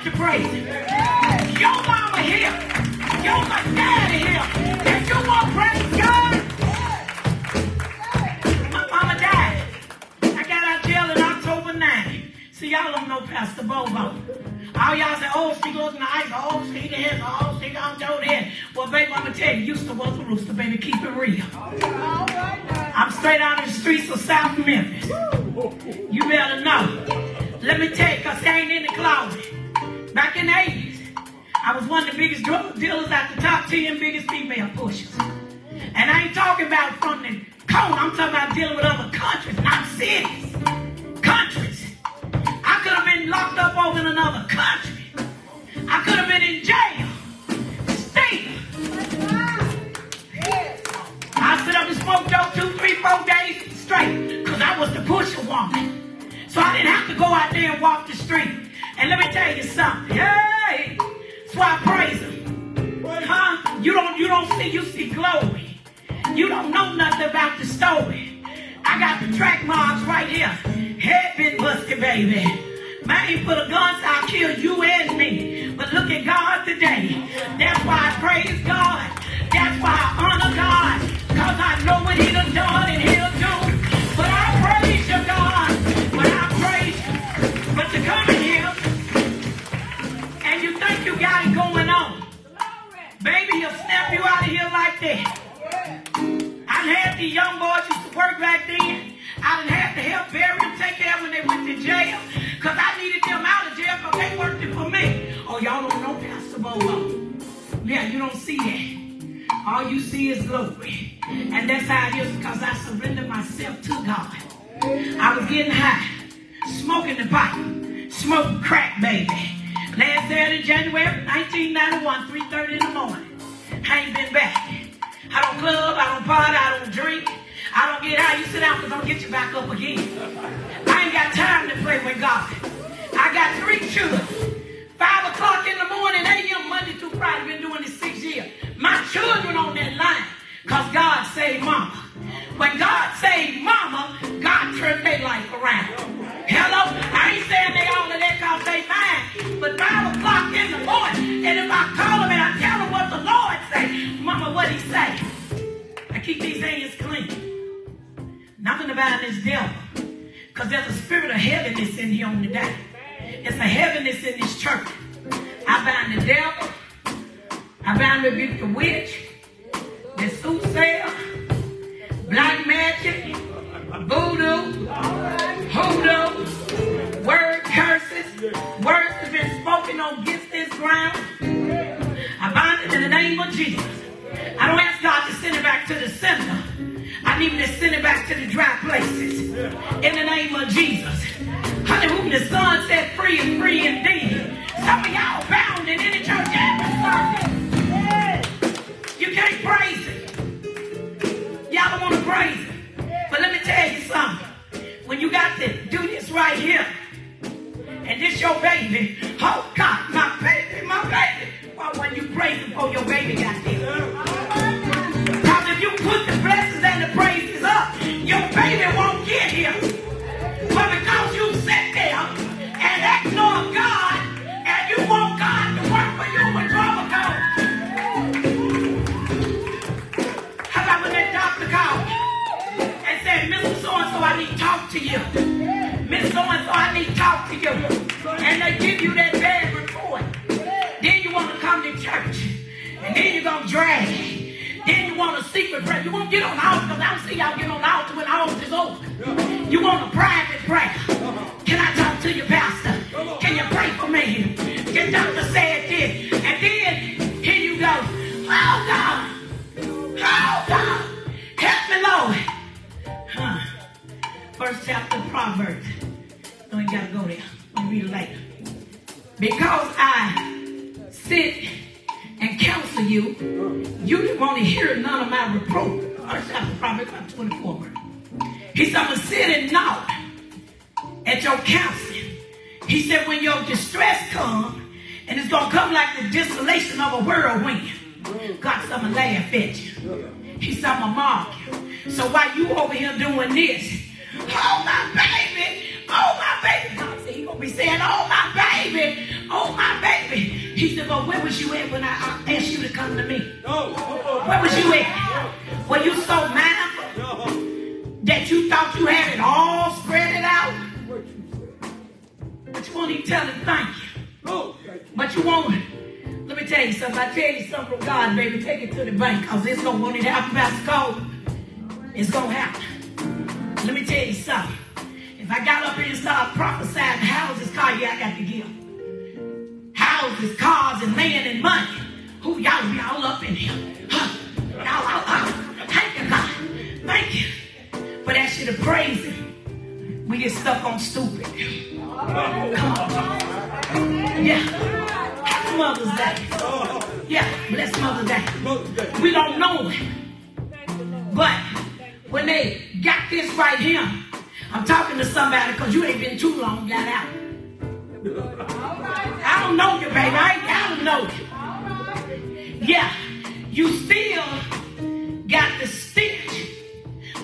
[SPEAKER 13] To
[SPEAKER 3] praise him. Your mama here, your daddy here. If you want to praise God, my mama died. I got out jail in October 9. See, y'all don't know Pastor Bobo. All y'all say, oh, she goes in the ice, oh, she this, oh, she gonna do. Well, baby, I'm gonna tell you, used to was a rooster, baby, keep it real. I'm straight out of the streets of South Memphis. You better know. Let me tell you, because I ain't in the closet. Back in the 80s, I was one of the biggest drug dealers at the top 10 biggest female pushers. And I ain't talking about from the cone, I'm talking about dealing with other countries, not cities. Countries. I could have been locked up over in another country. I could have been in jail. I sit up and smoked dope two, three, four days straight because I was the pusher woman. So I didn't have to go out there and walk the street. And let me tell you something. Hey, that's why I praise him. Huh? You don't, you don't see, you see glory. You don't know nothing about the story. I got the track marks right here. Head been busted, baby. Man, for the guns, I'll kill you and me. But look at God today. That's why I praise God. That's why I honor God. Because I know what he done done and he'll do. Got it going on. Baby, he'll snap you out of here like that. I done had these young boys used to work back then. I done had to help bury them, take care of when they went to jail. Because I needed them out of jail because they worked it for me. Oh, y'all don't know Pastor Bobo. Yeah, you don't see that. All you see is glory. And that's how it is because I surrendered myself to God. I was getting high, smoking the pipe, smoking crack, baby. Last Saturday, January 1991, 3.30 in the morning. I ain't been back. I don't club, I don't party, I don't drink. I don't get how you sit down because I'm going to get you back up again. I ain't got time to play with God. I got three children. Five o'clock in the morning, a.m. Monday through Friday. Been doing this six years. My children on that line because God saved mama. When God saved mama, God turned their life around. Hello? I ain't saying they all of that because they mine. But 5 o'clock in the morning, and if I call them and I tell them what the Lord say, mama, what he say? I keep these hands clean. Nothing about this devil. Because there's a spirit of heaviness in here on the day. It's a heaviness in this church. I bind the devil. I bind rebuke the witch, the soothsayer, black magic, voodoo, hoodoo, word curses, words have been spoken on against this ground. I bind it in the name of Jesus. I don't ask God to send it back to the sender. I need to send it back to the dry places. In the name of Jesus. Honey, whom the Son set free and free indeed. Some of y'all bound in any church atmosphere. You can't praise it. Y'all don't want to praise it. But let me tell you something. When you got to do this right here, and this your baby, oh God, my baby, my baby. Why when you praising for your baby got Need to talk to you. And they give you that bad report. Then you want to come to church. And then you're going to drag. Then you want a secret prayer. You won't get on the altar because I don't see y'all get on the altar when the altar is open. You want a private prayer. Can I talk to you, Pastor? Can you pray for me? Your doctor said this. And then here you go. Oh, God. Oh, God. Help me, Lord. Huh. First chapter of Proverbs. No, you gotta go there. Me read it later. Because I sit and counsel you, you didn't hear none of my reproach. First chapter Proverbs, about 24. He said, I'm to sit and knock at your counseling. He said, when your distress comes, and it's to come like the desolation of a whirlwind. God said, I'm to laugh at you. He said, I'm to mock you. So while you over here doing this, oh my baby, oh my baby. God said, he to be saying, oh my baby, oh my baby. He said, but where was you at when I I asked you to come to me? Where was you at? Were you so mindful that you thought you had it all spread it out? But you won't even tell him thank you. But you won't. Let me tell you something. I tell you something from God, baby. Take it to the bank because it's to want it to happen, Pastor Cole. It's going to happen. Let me tell you something. If I got up here and started prophesying houses, car, yeah, I got to give. Houses, cars, and land and money. Who y'all be all up in here? Huh? Y'all, all up. Thank you, God. Thank you. But that shit praise him. We get stuck on stupid. Come on. Yeah. Happy Mother's Day. Yeah, bless Mother's Day. We don't know it. But when they got this right here, I'm talking to somebody because you ain't been too long got out. I don't know you, baby. I, don't know you. Yeah, you still got the stench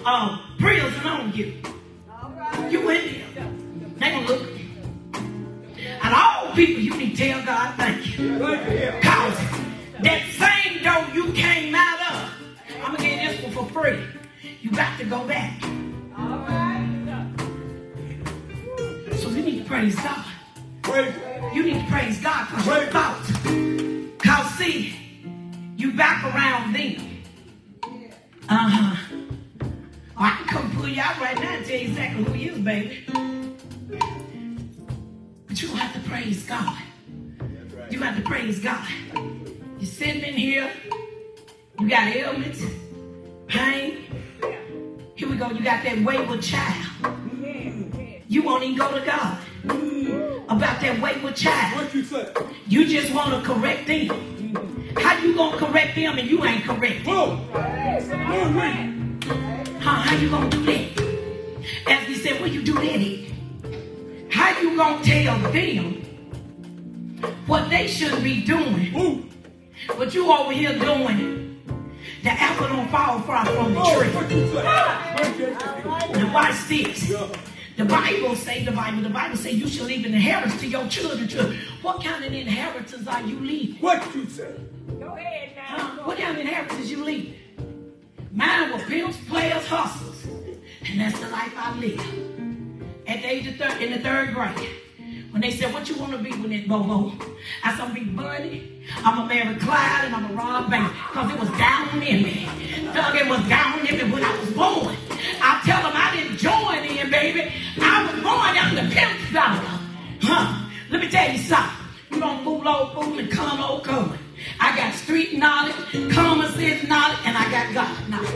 [SPEAKER 3] of prison on you. You in there. They gonna look. At you. And all people, you need to tell God thank you. Cause that same door you came out of, I'm gonna get this one for free. You got to go back. So you need to praise God. Praise. You need to praise God because your thoughts. Cause see, you back around them. Uh-huh. Oh, I can come pull you out right now and tell you exactly who you is, baby. But you don't have to praise God. You have to praise God. You're sitting in here. You got ailments, pain. Here we go. You got that wayward child. You won't even go to God mm. about that wayward child. What you say? You just want to correct them. Mm. How you gonna correct them and you ain't corrected? Huh? How you gonna do that? As we said, where you do that at? How you gonna tell them what they should be doing? But you over here doing the apple don't fall far from the tree. Now watch this. The Bible say the Bible. The Bible say you should leave an inheritance to your children. children. What kind of inheritance are you leaving?
[SPEAKER 10] What you say?
[SPEAKER 3] Go ahead now. Huh? What kind of inheritance you leaving? Mine were pimps, players, hustlers, and that's the life I live. At the age of third, in the third grade, when they said, "What you want to be when it Bobo?" I said, "I'm gonna be Bonnie. I'm gonna marry Clyde, and I'm gonna rob bank, cause it was down in me. Doug, it was down in me when I was born. I tell them I didn't join in, baby. I was born down the pimp's daughter. Huh? Let me tell you something. You don't fool old fool and come old coming. I got street knowledge, common sense knowledge, and I got God knowledge.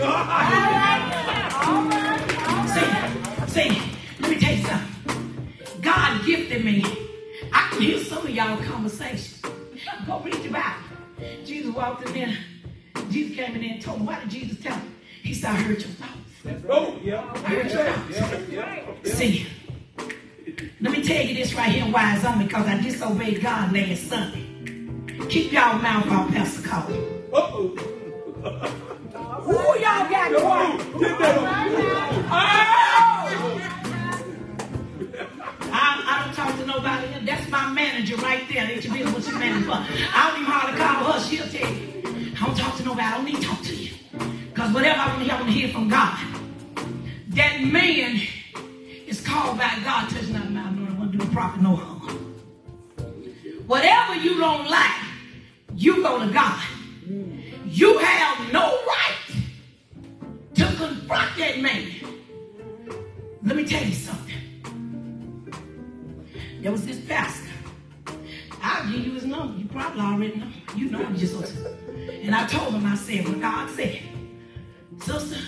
[SPEAKER 3] See, see, let me tell you something. God gifted me. I can hear some of y'all conversations. Go read your Bible. Jesus walked in there. Jesus came in there and told him, why did Jesus tell him? He said, I heard your thoughts.
[SPEAKER 10] Oh, yeah.
[SPEAKER 3] I heard your thoughts.
[SPEAKER 10] Yeah,
[SPEAKER 3] See, let me tell you this right here, wise on because I disobeyed God last Sunday. Keep y'all mouth off Pastor Cole.
[SPEAKER 10] Uh-oh.
[SPEAKER 3] Who y'all got quiet?
[SPEAKER 10] Get that oh!
[SPEAKER 3] I, I don't talk to nobody. That's my manager right there. That you what you manager for. I don't even hardly call her. She'll tell you. I don't talk to nobody. I don't need to talk to you. Because whatever I want to hear, I want to hear from God. That man is called by God. Touch not my mouth. I want to do the prophet no harm. Whatever you don't like, you go to God. You have no right to confront that man. Let me tell you something. There was this pastor. I'll give you his number. You probably already know. You know him just. And I told him, I said, what God said. Sister,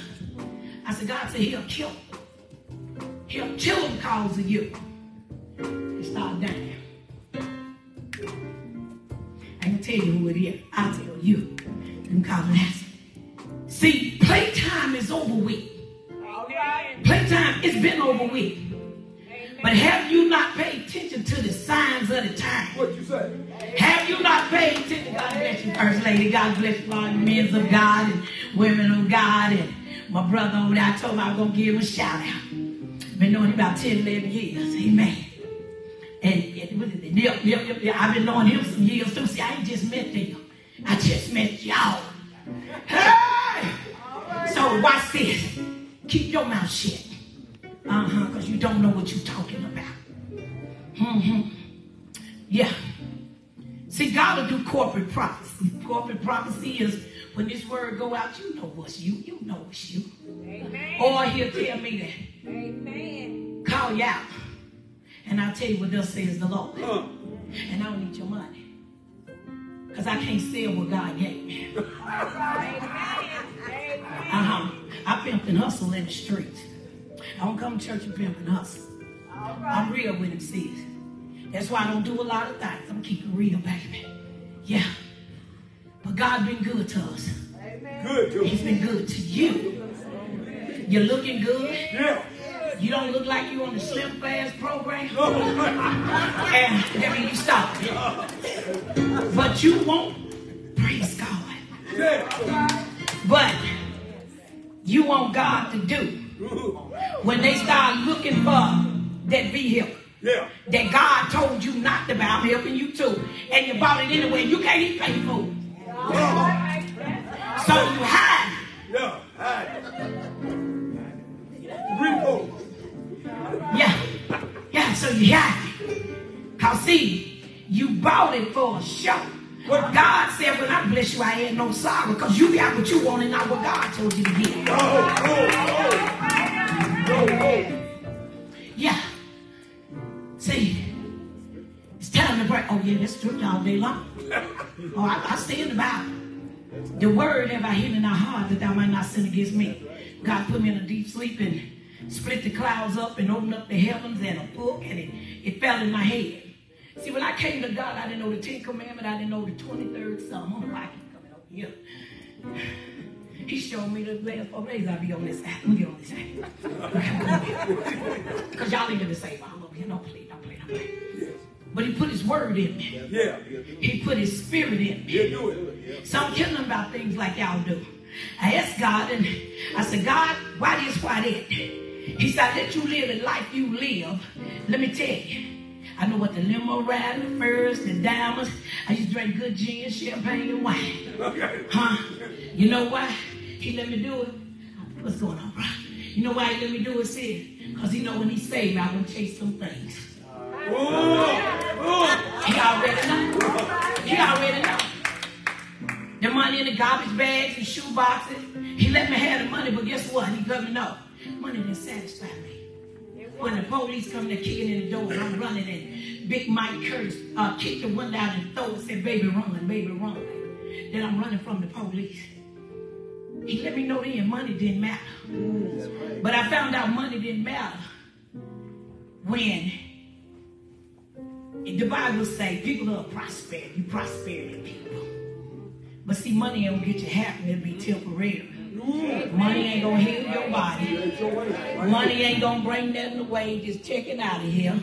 [SPEAKER 3] I said, God said he'll kill. He'll kill him because of you. He started dying. I can tell you who it is. I'll tell you. Them call it answer. See, playtime is over with. Playtime, it's been over with. But have you not paid attention to the signs of the time?
[SPEAKER 10] What you say?
[SPEAKER 3] Have you not paid attention? God bless you, First Lady. God bless you, all the men of God and women of God. And my brother over there, I told him I was going to give him a shout out. Been knowing him about 10, 11 years. Amen. And, and what is it? Yep, yep, yep, yep. I've been knowing him some years too. See, I ain't just met them. I just met y'all. Hey! So watch this. Keep your mouth shut. Uh-huh, because you don't know what you're talking about. Mm-hmm. Yeah. See, God will do corporate prophecy. Corporate prophecy is when this word go out, you know what's you. You know it's you. Amen. Or he'll tell me that. Amen. Call you out. And I'll tell you what thus says the Lord. And I don't need your money. Because I can't sell what God gave me. Uh-huh. I pimp and hustle in the streets. I don't come to church and pimp and hustle. I'm real with it, sis. That's why I don't do a lot of things. I'm keeping real, baby. Yeah. But God been good to us.
[SPEAKER 10] Good, good.
[SPEAKER 3] He's been good to you. You're looking good.
[SPEAKER 10] Yeah.
[SPEAKER 3] You don't look like you on the Slim Fast program. and I mean, you stop. But you won't. Praise God.
[SPEAKER 10] Yeah.
[SPEAKER 3] But you want God to do when they start looking for that vehicle
[SPEAKER 10] Yeah.
[SPEAKER 3] that God told you not to buy, I'm helping you too, and you bought it anyway, you can't even pay for it. So you hide.
[SPEAKER 10] Yeah. Hi. Repo.
[SPEAKER 3] Yeah. Yeah, so you hide. Cause see, you bought it for a show. What God said, when I bless you, I ain't no sorrow, because you got what you want and not what God told you to get.
[SPEAKER 10] Oh, oh, oh.
[SPEAKER 3] Yeah. See, it's time to break. Oh, yeah, that's true all day long. Oh, I, I stay in the Bible. The word have I hidden in our heart that thou might not sin against me. God put me in a deep sleep and split the clouds up and opened up the heavens and a book and it, it fell in my head. See, when I came to God, I didn't know the Ten Commandments. I didn't know the 23rd Psalm. I don't know why I keep coming over here. He showed me the last four days I'll be on this. Let me get on this side. Because y'all ain't gonna say, I'm over here. Don't play, don't play, don't play. But he put his word in me.
[SPEAKER 10] Yeah.
[SPEAKER 3] He put his spirit in me.
[SPEAKER 10] Yeah, do it.
[SPEAKER 3] So I'm killing about things like y'all do. I asked God and I said, God, why this, why that? He said, let you live the life you live. Let me tell you. I know what the limo ride, the furs, the diamonds. I used to drink good gin, champagne, and wine.
[SPEAKER 10] Okay.
[SPEAKER 3] Huh? You know why? He let me do it. What's going on, bro? You know why he let me do it, sis? Because he know when he saved me, I would chase some things. He already know. He already know. The money in the garbage bags and shoe boxes. He let me have the money, but guess what? He let me know. Money didn't satisfy me. When the police come to kicking in the door, and I'm running and Big Mike Curtis uh, kicked the window out and throw it, said, baby, run, baby, run. Then I'm running from the police. He let me know then money didn't matter. But I found out money didn't matter when the Bible say people are prosperity, you prosperity people. But see, money gonna get you happy, it'll be temporary. Mm. Money ain't gonna heal your body. Money ain't gonna bring nothing away, just check it out of here.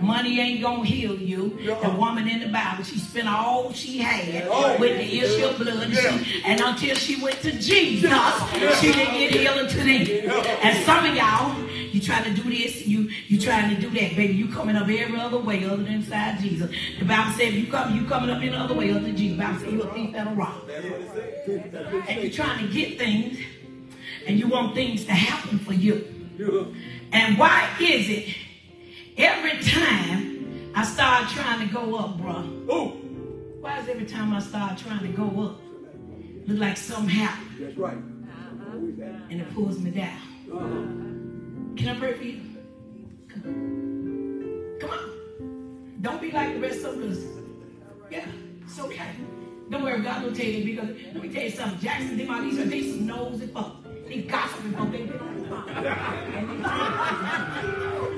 [SPEAKER 3] Money ain't gonna heal you. The woman in the Bible, she spent all she had with the issue of blood. And, she- and until she went to Jesus, she didn't get healed until then. And some of y'all, you trying to do this, you you trying to do that, baby. You coming up every other way other than inside Jesus. The Bible said you come, you coming up any other way other than Jesus. The Bible said you a thief and a robber. And you're trying to get things, and you want things to happen for you. And why is it every time I start trying to go up, bro? Why is every time I start trying to go up, look like something happened
[SPEAKER 10] That's right.
[SPEAKER 3] and it pulls me down? Can I pray for you? Come on. Come on. Don't be like the rest of us. Yeah, it's okay. Don't worry, God will tell you because let me tell you something. Jackson did my these are these some nosy fuck. They gossiping folk. They been on the phone.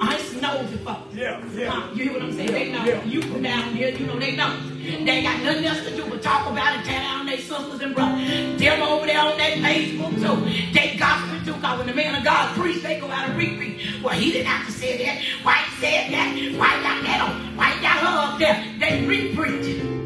[SPEAKER 3] I some nosy fuck.
[SPEAKER 10] Yeah, yeah.
[SPEAKER 3] You hear what I'm saying? They know.
[SPEAKER 10] Yeah.
[SPEAKER 3] You come down here, you know they know. They got nothing else to do but talk about it, tear down their sisters and brothers. Them over there on that Facebook too. They gossiping too, cause when the man of God preach, they go out and repeat. Well, he didn't have to say that. Why he said that? Why got that on? Why got her up there? They repreach. Instead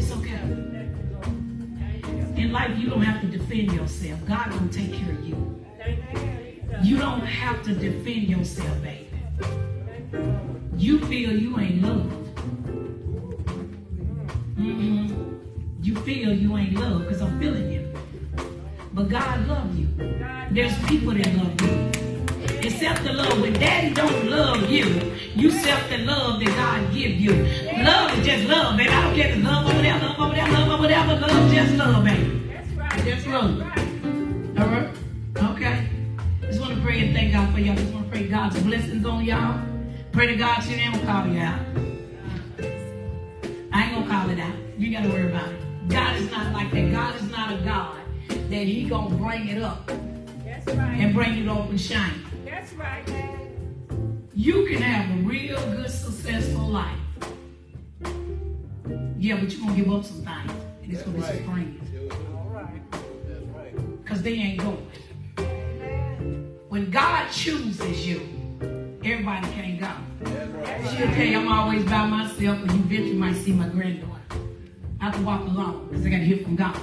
[SPEAKER 3] It's okay. In life, you don't have to defend yourself. God will take care of you. You don't have to defend yourself, baby. You feel you ain't loved. Mm-mm. You feel you ain't loved because I'm feeling you. But God love you. There's people that love you. Accept the love. When daddy don't love you, you accept the love that God give you. Love is just love, baby. I don't care it's love over there, love over there, love but love just love, baby. That's right. Just love. All right? Okay. Just want to pray and thank God for y'all. Just want to pray God's blessings on y'all. Pray to God so they don't call you out. I ain't gonna call it out. You gotta worry about it. God is not like that. God is not a God that He gonna bring it up
[SPEAKER 2] That's right.
[SPEAKER 3] and bring it up and shine.
[SPEAKER 2] That's right.
[SPEAKER 3] You can have a real good, successful life. Yeah, but you're gonna give up some things. And it's gonna be some friends. Because they ain't going. When God chooses you, everybody can't go. She'll tell you I'm always by myself, and you eventually might see my granddaughter. I have to walk alone because I got to hear from God.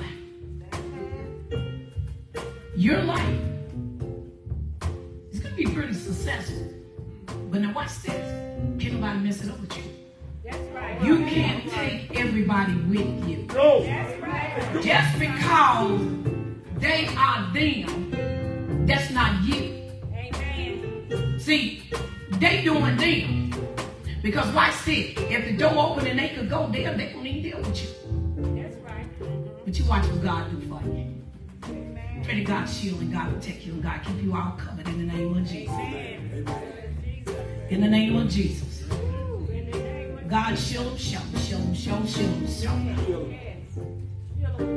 [SPEAKER 3] Your life is going to be pretty successful. But now watch this. Can't nobody mess it up with you.
[SPEAKER 2] That's right.
[SPEAKER 3] You can't take everybody with you.
[SPEAKER 2] That's right.
[SPEAKER 3] Just because they are them, that's not you.
[SPEAKER 2] Amen.
[SPEAKER 3] See, they doing them. Because watch this. If the door open and they could go there, they don't even deal with you.
[SPEAKER 2] That's right.
[SPEAKER 3] But you watch what God do for you. Pray to God shield and God protect you and God keep you all covered in the name of Jesus. In the name of Jesus. God show show show show show show.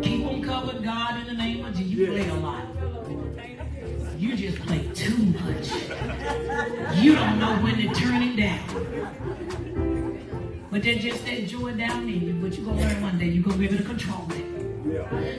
[SPEAKER 3] Keep them covered, God, in the name of Jesus. You play a lot. You just play too much. You don't know when to turn it down. But there's just that joy down in you. But you're going to learn one day. You're going to be able to control it.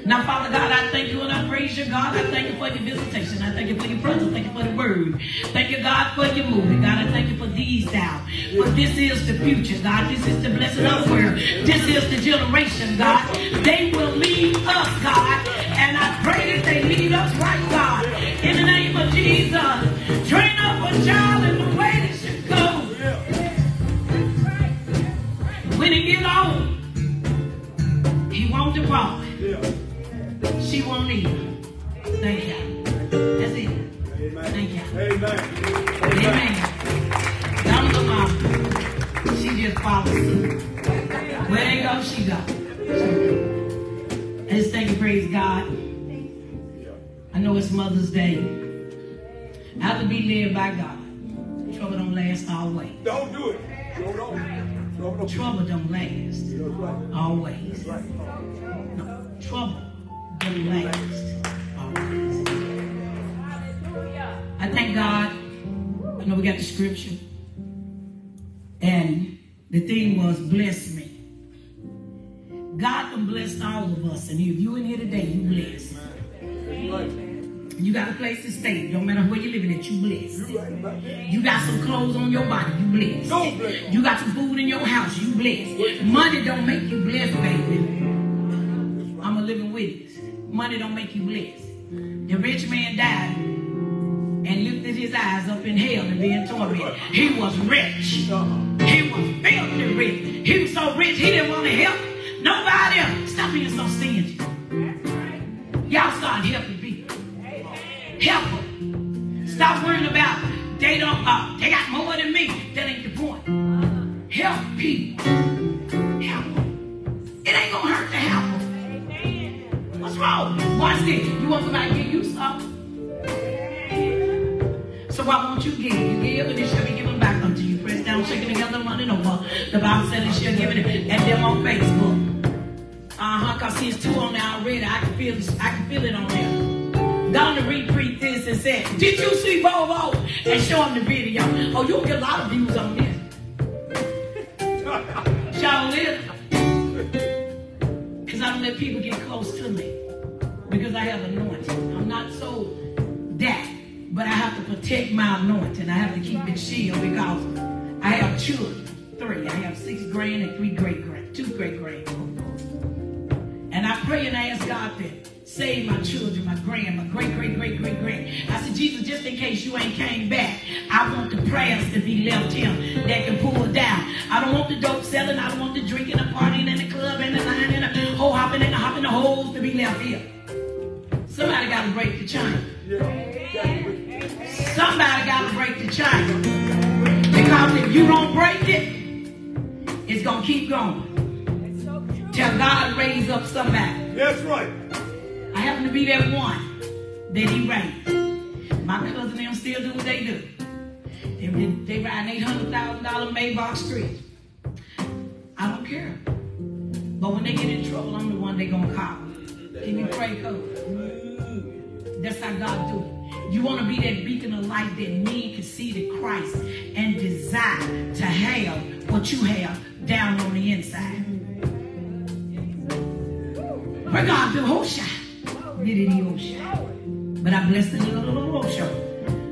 [SPEAKER 3] Now, Father God, I thank you and I praise you, God. I thank you for your visitation. I thank you for your presence. Thank you for the word. Thank you, God, for your movement. God, I thank you for these now. For this is the future, God. This is the blessing of the world. This is the generation, God. They will lead us, God. And I pray that they lead us right, God. In the name of Jesus. Train up a child in the way they should go. When he get old, he won't depart. She won't either. Thank you. That's it. Thank you.
[SPEAKER 10] Amen.
[SPEAKER 3] Amen. Don't look off. She just follows suit. Where they go, she go. I just thank and praise God. I know it's Mother's Day. I have to be led by God. Trouble don't last always.
[SPEAKER 10] Don't do it. Don't, don't. Trouble don't
[SPEAKER 3] last always. No, trouble don't last. I thank God. I know we got the scripture. And the theme was bless me. God can bless all of us. And if you in here today, you blessed. You got a place to stay. Don't matter where you're living at, you blessed.
[SPEAKER 10] You right about that.
[SPEAKER 3] You got some clothes on your body, you blessed.
[SPEAKER 10] Blessed.
[SPEAKER 3] You got some food in your house, you blessed. Money don't make you blessed, baby. Money don't make you blessed. The rich man died and lifted his eyes up in hell and being tormented. He was rich. He was filthy rich. He was so rich he didn't want to help nobody. Stop being so stingy. Y'all start helping people. Help them. Stop worrying about they don't uh, they got more than me. That ain't the point. Help people. Help them. It ain't gonna hurt to help them. What's wrong? Watch this. You want somebody to give you something? So why won't you give? You give and it shall be given back unto you. Press down, shaking together, running over. The Bible said it shall give it. And them on Facebook. Uh-huh, cause see it's two on there already. I can feel I can feel it on there. Donna retweet this and said, Did you see Bobo? And show him the video. Oh, you'll get a lot of views on this. Y'all live. I don't let people get close to me. Because I have anointing. I'm not so that, but I have to protect my anointing. I have to keep it shield because I have children. Three. I have six grand and three great grand, two great grand. And I pray and I ask God to save my children, my grand, my great, great, great, great, grand. I said, Jesus, just in case you ain't came back, I want the prayers to be left here that can pull down. I don't want the dope selling. I don't want the drinking, the partying, and the club, and the line, and the whole hopping, and the hopping, the holes to be left here. Somebody got to break the chain. Somebody got to break the chain. Because if you don't break it, it's going to keep going. Till God raise up somebody.
[SPEAKER 10] That's right.
[SPEAKER 3] I happen to be that one that he raised. My cousin and them still do what they do. They, they, they ride an $800,000 Maybach street. I don't care. But when they get in trouble, I'm the one they gonna call. Can you pray, code? That's how God do it. You want to be that beacon of light that men can see the Christ and desire to have what you have down on the inside. We're God whole shot. Did it shot. But I bless the little, little, show.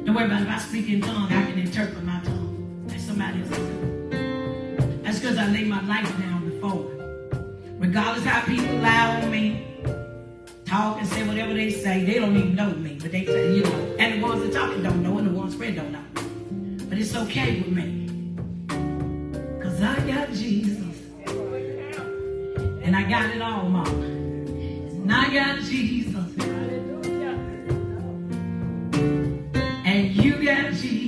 [SPEAKER 3] Don't worry about it. If I speak in tongue, I can interpret my tongue. That's somebody else. That's because I laid my life down before. Regardless how people lie on me, talk and say whatever they say, they don't even know me. But they say, you know. And the ones that talking don't know, and the ones spread don't know. But it's okay with me. Because I got Jesus. And I got it all, Mama. And I got Jesus. And you got Jesus.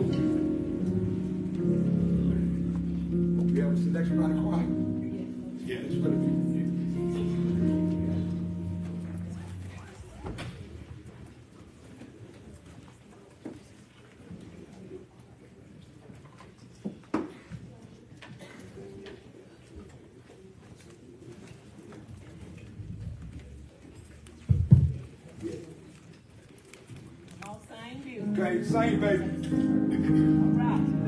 [SPEAKER 5] There's Okay, sing, baby.
[SPEAKER 3] All right.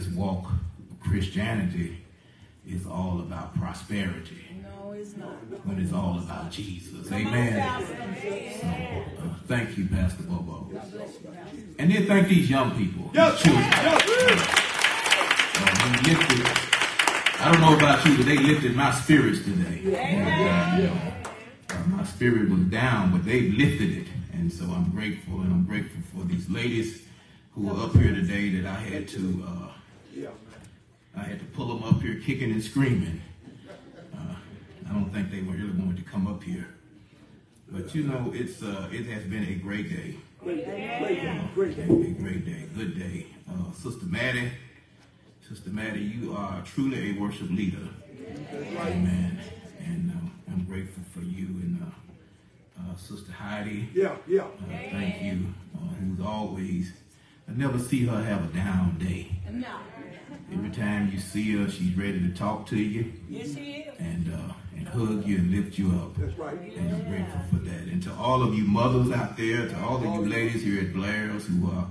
[SPEAKER 1] This walk of Christianity is all about prosperity.
[SPEAKER 3] No, it's not.
[SPEAKER 1] When it's all about Jesus. Amen. So, uh, thank you, Pastor Bobo. And then thank these young people.
[SPEAKER 10] Yes,
[SPEAKER 1] Children.
[SPEAKER 10] yes.
[SPEAKER 1] Uh, who lifted, I don't know about you, but they lifted my spirits today. And, uh, uh, my spirit was down, but they lifted it. And so I'm grateful, and I'm grateful for these ladies who are up here today that I had to, uh, I had to pull them up here kicking and screaming. Uh, I don't think they were really wanted to come up here. But you know, it's uh, it has been a great day.
[SPEAKER 10] Great day, great day, great day.
[SPEAKER 1] A great day, good day. Uh, Sister Maddie, Sister Maddie, you are truly a worship leader. Amen. And uh, I'm grateful for you and uh, uh, Sister Heidi.
[SPEAKER 10] Yeah, yeah.
[SPEAKER 1] Uh, thank you. Uh, who's always, I never see her have a down day.
[SPEAKER 3] No.
[SPEAKER 1] Every time you see her, she's ready to talk to you
[SPEAKER 3] Yes, she is.
[SPEAKER 1] and uh, and hug you and lift you up.
[SPEAKER 10] That's right.
[SPEAKER 1] And I'm grateful for that. And to all of you mothers out there, to all of you ladies here at Blair's who are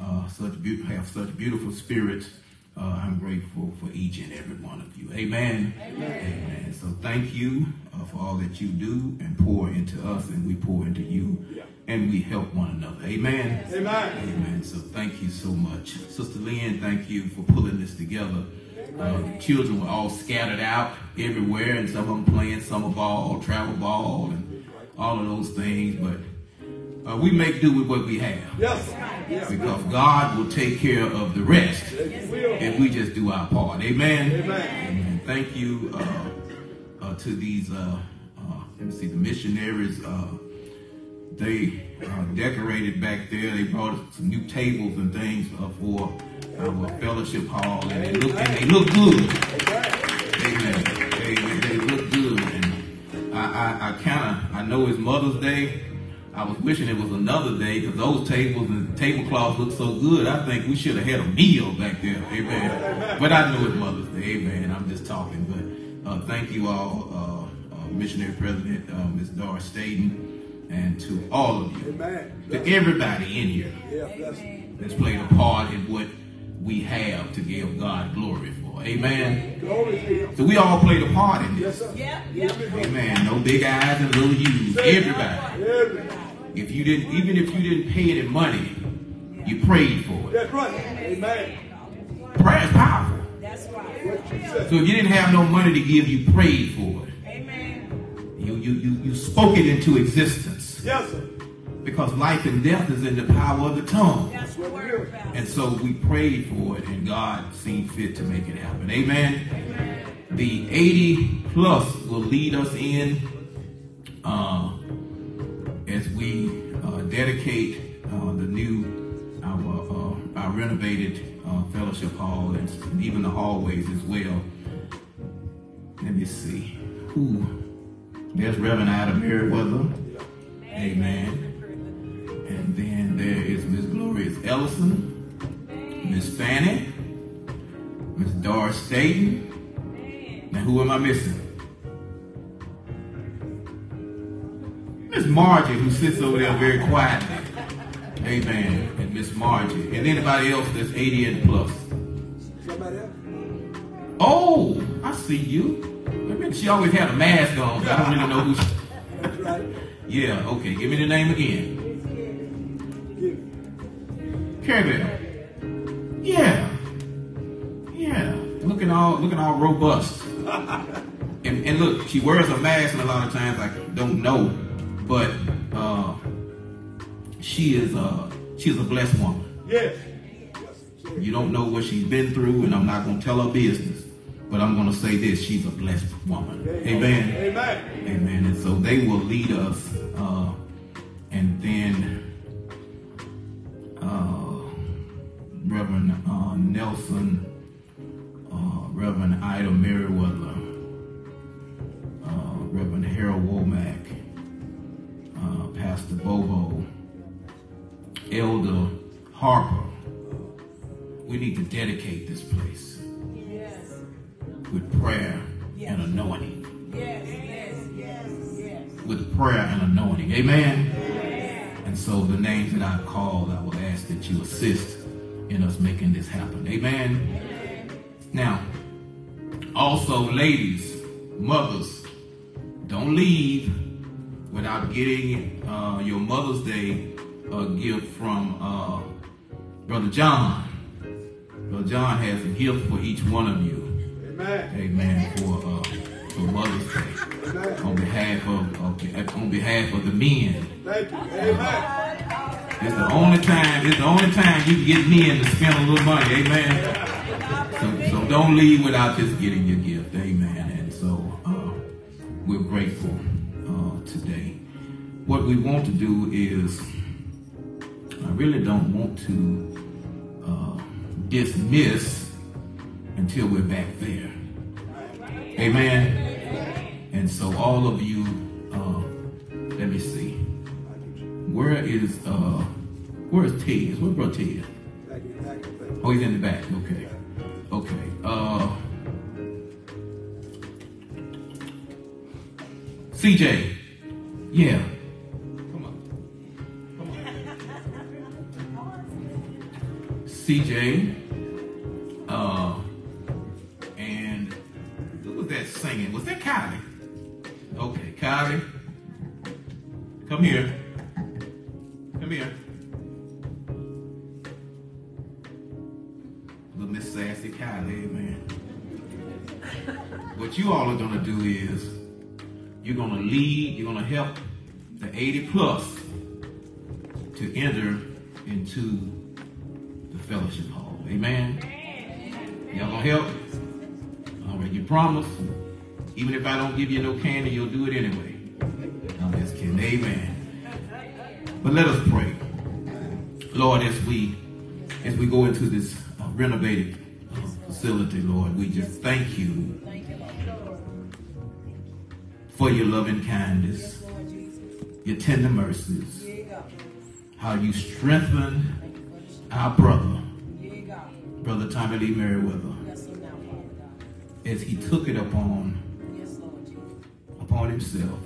[SPEAKER 1] uh, such be- have such beautiful spirits, uh, I'm grateful for each and every one of you. Amen. Amen. So thank you uh, for all that you do and pour into us, and we pour into you, and we help one another. Amen.
[SPEAKER 10] Amen.
[SPEAKER 1] Amen. So thank you so much. Sister Lynn, thank you for pulling this together. Uh, the children were all scattered out everywhere, and some of them playing summer ball, travel ball, and all of those things. But uh, we make do with what we have
[SPEAKER 10] Yes.
[SPEAKER 1] Because God will take care of the rest if we just do our part. Amen. Amen. Thank you uh, uh, to these. Uh, uh, let me see the missionaries. They uh, decorated back there. They brought some new tables and things for our fellowship hall, and they look and they look good. Amen. They, they look good, and I, I, I kind of I know it's Mother's Day. I was wishing it was another day because those tables and tablecloths look so good. I think we should have had a meal back there. Amen. But I know it's Mother's Day. Amen. I'm just talking. But uh, thank you all, uh, uh, Missionary President uh, Ms. Doris Staten, and to all of you,
[SPEAKER 10] Amen.
[SPEAKER 1] to everybody in here
[SPEAKER 10] Yeah, bless you.
[SPEAKER 1] that's played a part in what we have to give God glory for. Amen.
[SPEAKER 10] Glory.
[SPEAKER 1] So we all played a part in
[SPEAKER 10] Yes,
[SPEAKER 1] this.
[SPEAKER 10] sir.
[SPEAKER 3] Yeah, yeah.
[SPEAKER 1] Amen. No big I's and little U's. Everybody.
[SPEAKER 10] Everybody.
[SPEAKER 1] If you didn't, even if you didn't pay any money, you prayed for it.
[SPEAKER 10] That's right. Amen.
[SPEAKER 1] Prayer is powerful.
[SPEAKER 3] That's right.
[SPEAKER 10] What you said.
[SPEAKER 1] So if you didn't have no money to give, you prayed for it.
[SPEAKER 3] Amen.
[SPEAKER 1] You you you, you spoke it into existence.
[SPEAKER 10] Yes, sir.
[SPEAKER 1] Because life and death is in the power of the tongue.
[SPEAKER 3] That's the word, Pastor.
[SPEAKER 1] And so we prayed for it, and God seemed fit to make it happen. Amen. The 80 plus will lead us in uh, as we uh, dedicate uh, the new, our, uh, our renovated uh, fellowship hall and, and even the hallways as well. Let me see. Who? There's Reverend Adam Meriwether. Amen. And then there is Miss Glorious Ellison, Miss Fanny, Miss Doris Staten. Now, who am I missing? Miss Margie, who sits over there very quietly. Amen. And Miss Margie. And anybody else that's 80 and plus.
[SPEAKER 10] Somebody else?
[SPEAKER 1] Oh, I see you. She always had a mask on, I don't really know who she
[SPEAKER 10] That's right.
[SPEAKER 1] Yeah, okay. Give me the name again. Carabelle. Yeah. Yeah. Looking all looking all robust. And, and look, she wears a mask and a lot of times I don't know, but uh, she is a she's a blessed woman.
[SPEAKER 10] Yes.
[SPEAKER 1] You don't know what she's been through, and I'm not gonna tell her business. But I'm gonna say this: she's a blessed woman. Amen.
[SPEAKER 10] Amen.
[SPEAKER 1] Amen. And so they will lead us, uh, and then uh, Nelson, uh, Reverend Ida Merriweather, uh, Reverend Harold Womack, uh, Pastor Bobo, Elder Harper. We need to dedicate this place with prayer and anointing. yes yes yes With prayer and anointing. Amen. And so the names that I've called, I will ask that you assist in us making this happen. Amen. Now, also, ladies, mothers, don't leave without getting uh, your Mother's Day uh, gift from uh, Brother John. Brother John has a gift for each one of you.
[SPEAKER 10] Amen.
[SPEAKER 1] Amen. For uh, for Mother's Day, on behalf of, of on behalf of the men.
[SPEAKER 10] Thank you. Amen.
[SPEAKER 1] It's the only time. It's the only time you can get men to spend a little money. Amen. So, so don't leave without just getting your gift. Amen. And so uh, we're grateful uh, today. What we want to do is, I really don't want to uh, dismiss until we're back there. Amen. And so all of you, uh, let me see. Where is uh where is Ted? Where's Bro Ted? Oh, he's in the back. Okay. Okay. Uh CJ. Yeah. Come on. Come on. CJ. Uh that singing? Was that Kylie? Okay, Kylie. Come here. Come here. Little Miss Sassy Kylie, amen. What you all are gonna do is you're gonna lead, you're gonna help the 80 plus to enter into the fellowship hall. Amen. Y'all gonna help? All right, you promise? Even if I don't give you no candy, you'll do it anyway. I'm just kidding. Amen. But let us pray. Lord, as we as we go into this uh, renovated uh, facility, Lord, we just thank you for your loving kindness, your tender mercies, how you strengthen our brother, Brother Tommy Lee Merriweather, as he took it upon upon himself.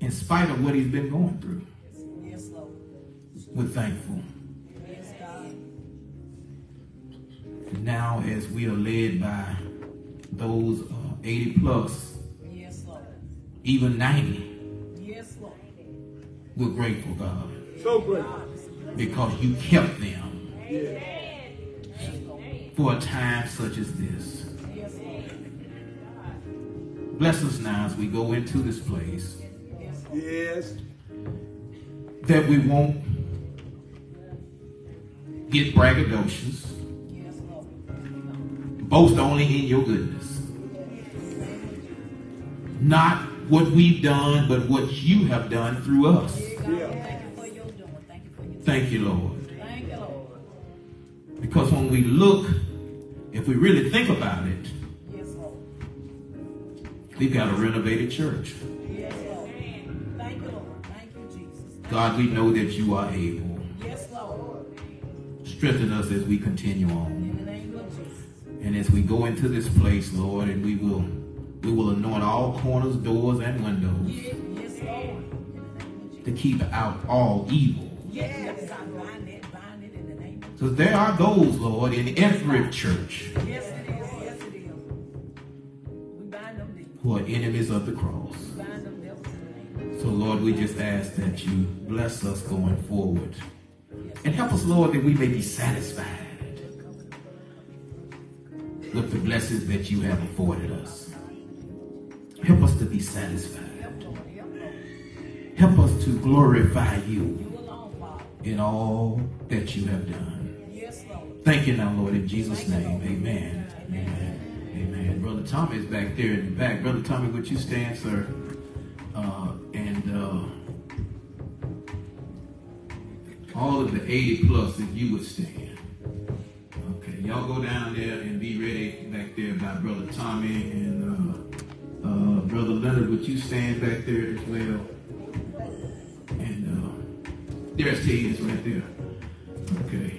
[SPEAKER 1] In spite of what he's been going through. We're thankful. And now as we are led by those uh, 80 plus, even 90, we're grateful, God.
[SPEAKER 10] So grateful.
[SPEAKER 1] Because you kept them for a time such as this. Bless us now as we go into this place
[SPEAKER 10] Yes.
[SPEAKER 1] that we won't get braggadocious, boast only in your goodness. Not what we've done, but what you have done through us. Thank you, Lord. Because when we look, if we really think about it, we've got a renovated church. God, we know that you are able. Yes, Lord. Strengthen us as we continue on. And as we go into this place, Lord, and we will we will anoint all corners, doors, and windows to keep out all evil. So there are those, Lord, in every church who are enemies of the cross. So, Lord, we just ask that you bless us going forward. And help us, Lord, that we may be satisfied with the blessings that you have afforded us. Help us to be satisfied. Help us to glorify you in all that you have done. Thank you now, Lord, in Jesus' name. Amen. Amen. Amen. Brother Tommy is back there in the back. Brother Tommy, would you stand, sir? Uh, and uh, All of the 80 plus, if you would stand. Okay, y'all go down there and be ready back there by Brother Tommy and uh, uh, Brother Leonard. Would you stand back there as well? And uh, there's Ted right there. Okay,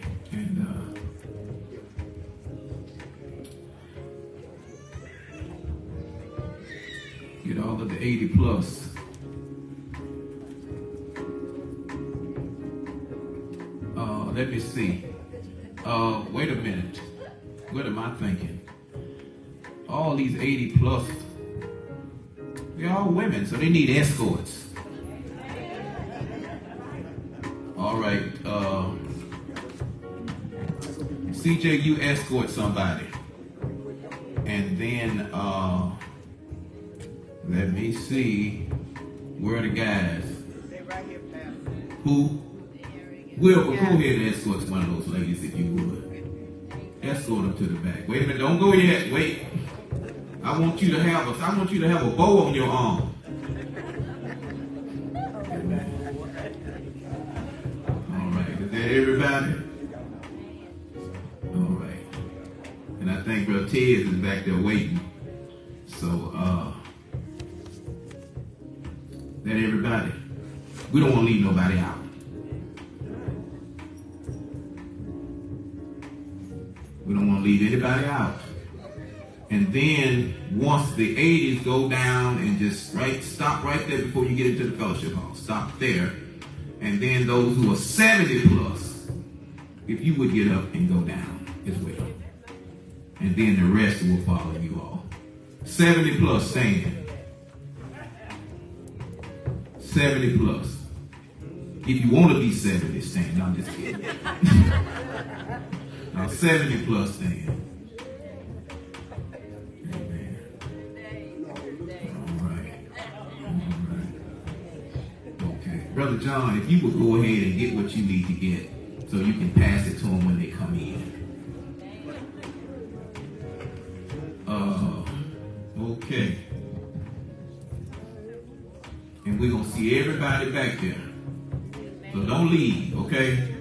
[SPEAKER 1] the 80 plus. Uh, let me see. Uh, wait a minute. What am I thinking? All these 80 plus, they're all women, so they need escorts. All right. Uh, CJ, you escort somebody. And then, uh, let me see. Where are the guys? They right here, pal. Who? Will, go ahead and escort one of those ladies if you would. Escort them to the back. Wait a minute, don't go yet. Wait. I want you to have a, I want you to have a bow on your arm. All right, is that everybody? All right. And I think Brother Ted is back there waiting. So, uh, that everybody. We don't want to leave nobody out. We don't want to leave anybody out. And then once the 80s go down and just right stop right there before you get into the fellowship hall. Stop there. And then those who are 70 plus, if you would get up and go down as well. And then the rest will follow you all. 70 plus stand. 70 plus. If you want to be 70, stand. I'm just kidding. now 70 plus stand. Brother John, if you would go ahead and get what you need to get so you can pass it to them when they come in. Uh, okay. And we're going to see everybody back there. So don't leave, okay?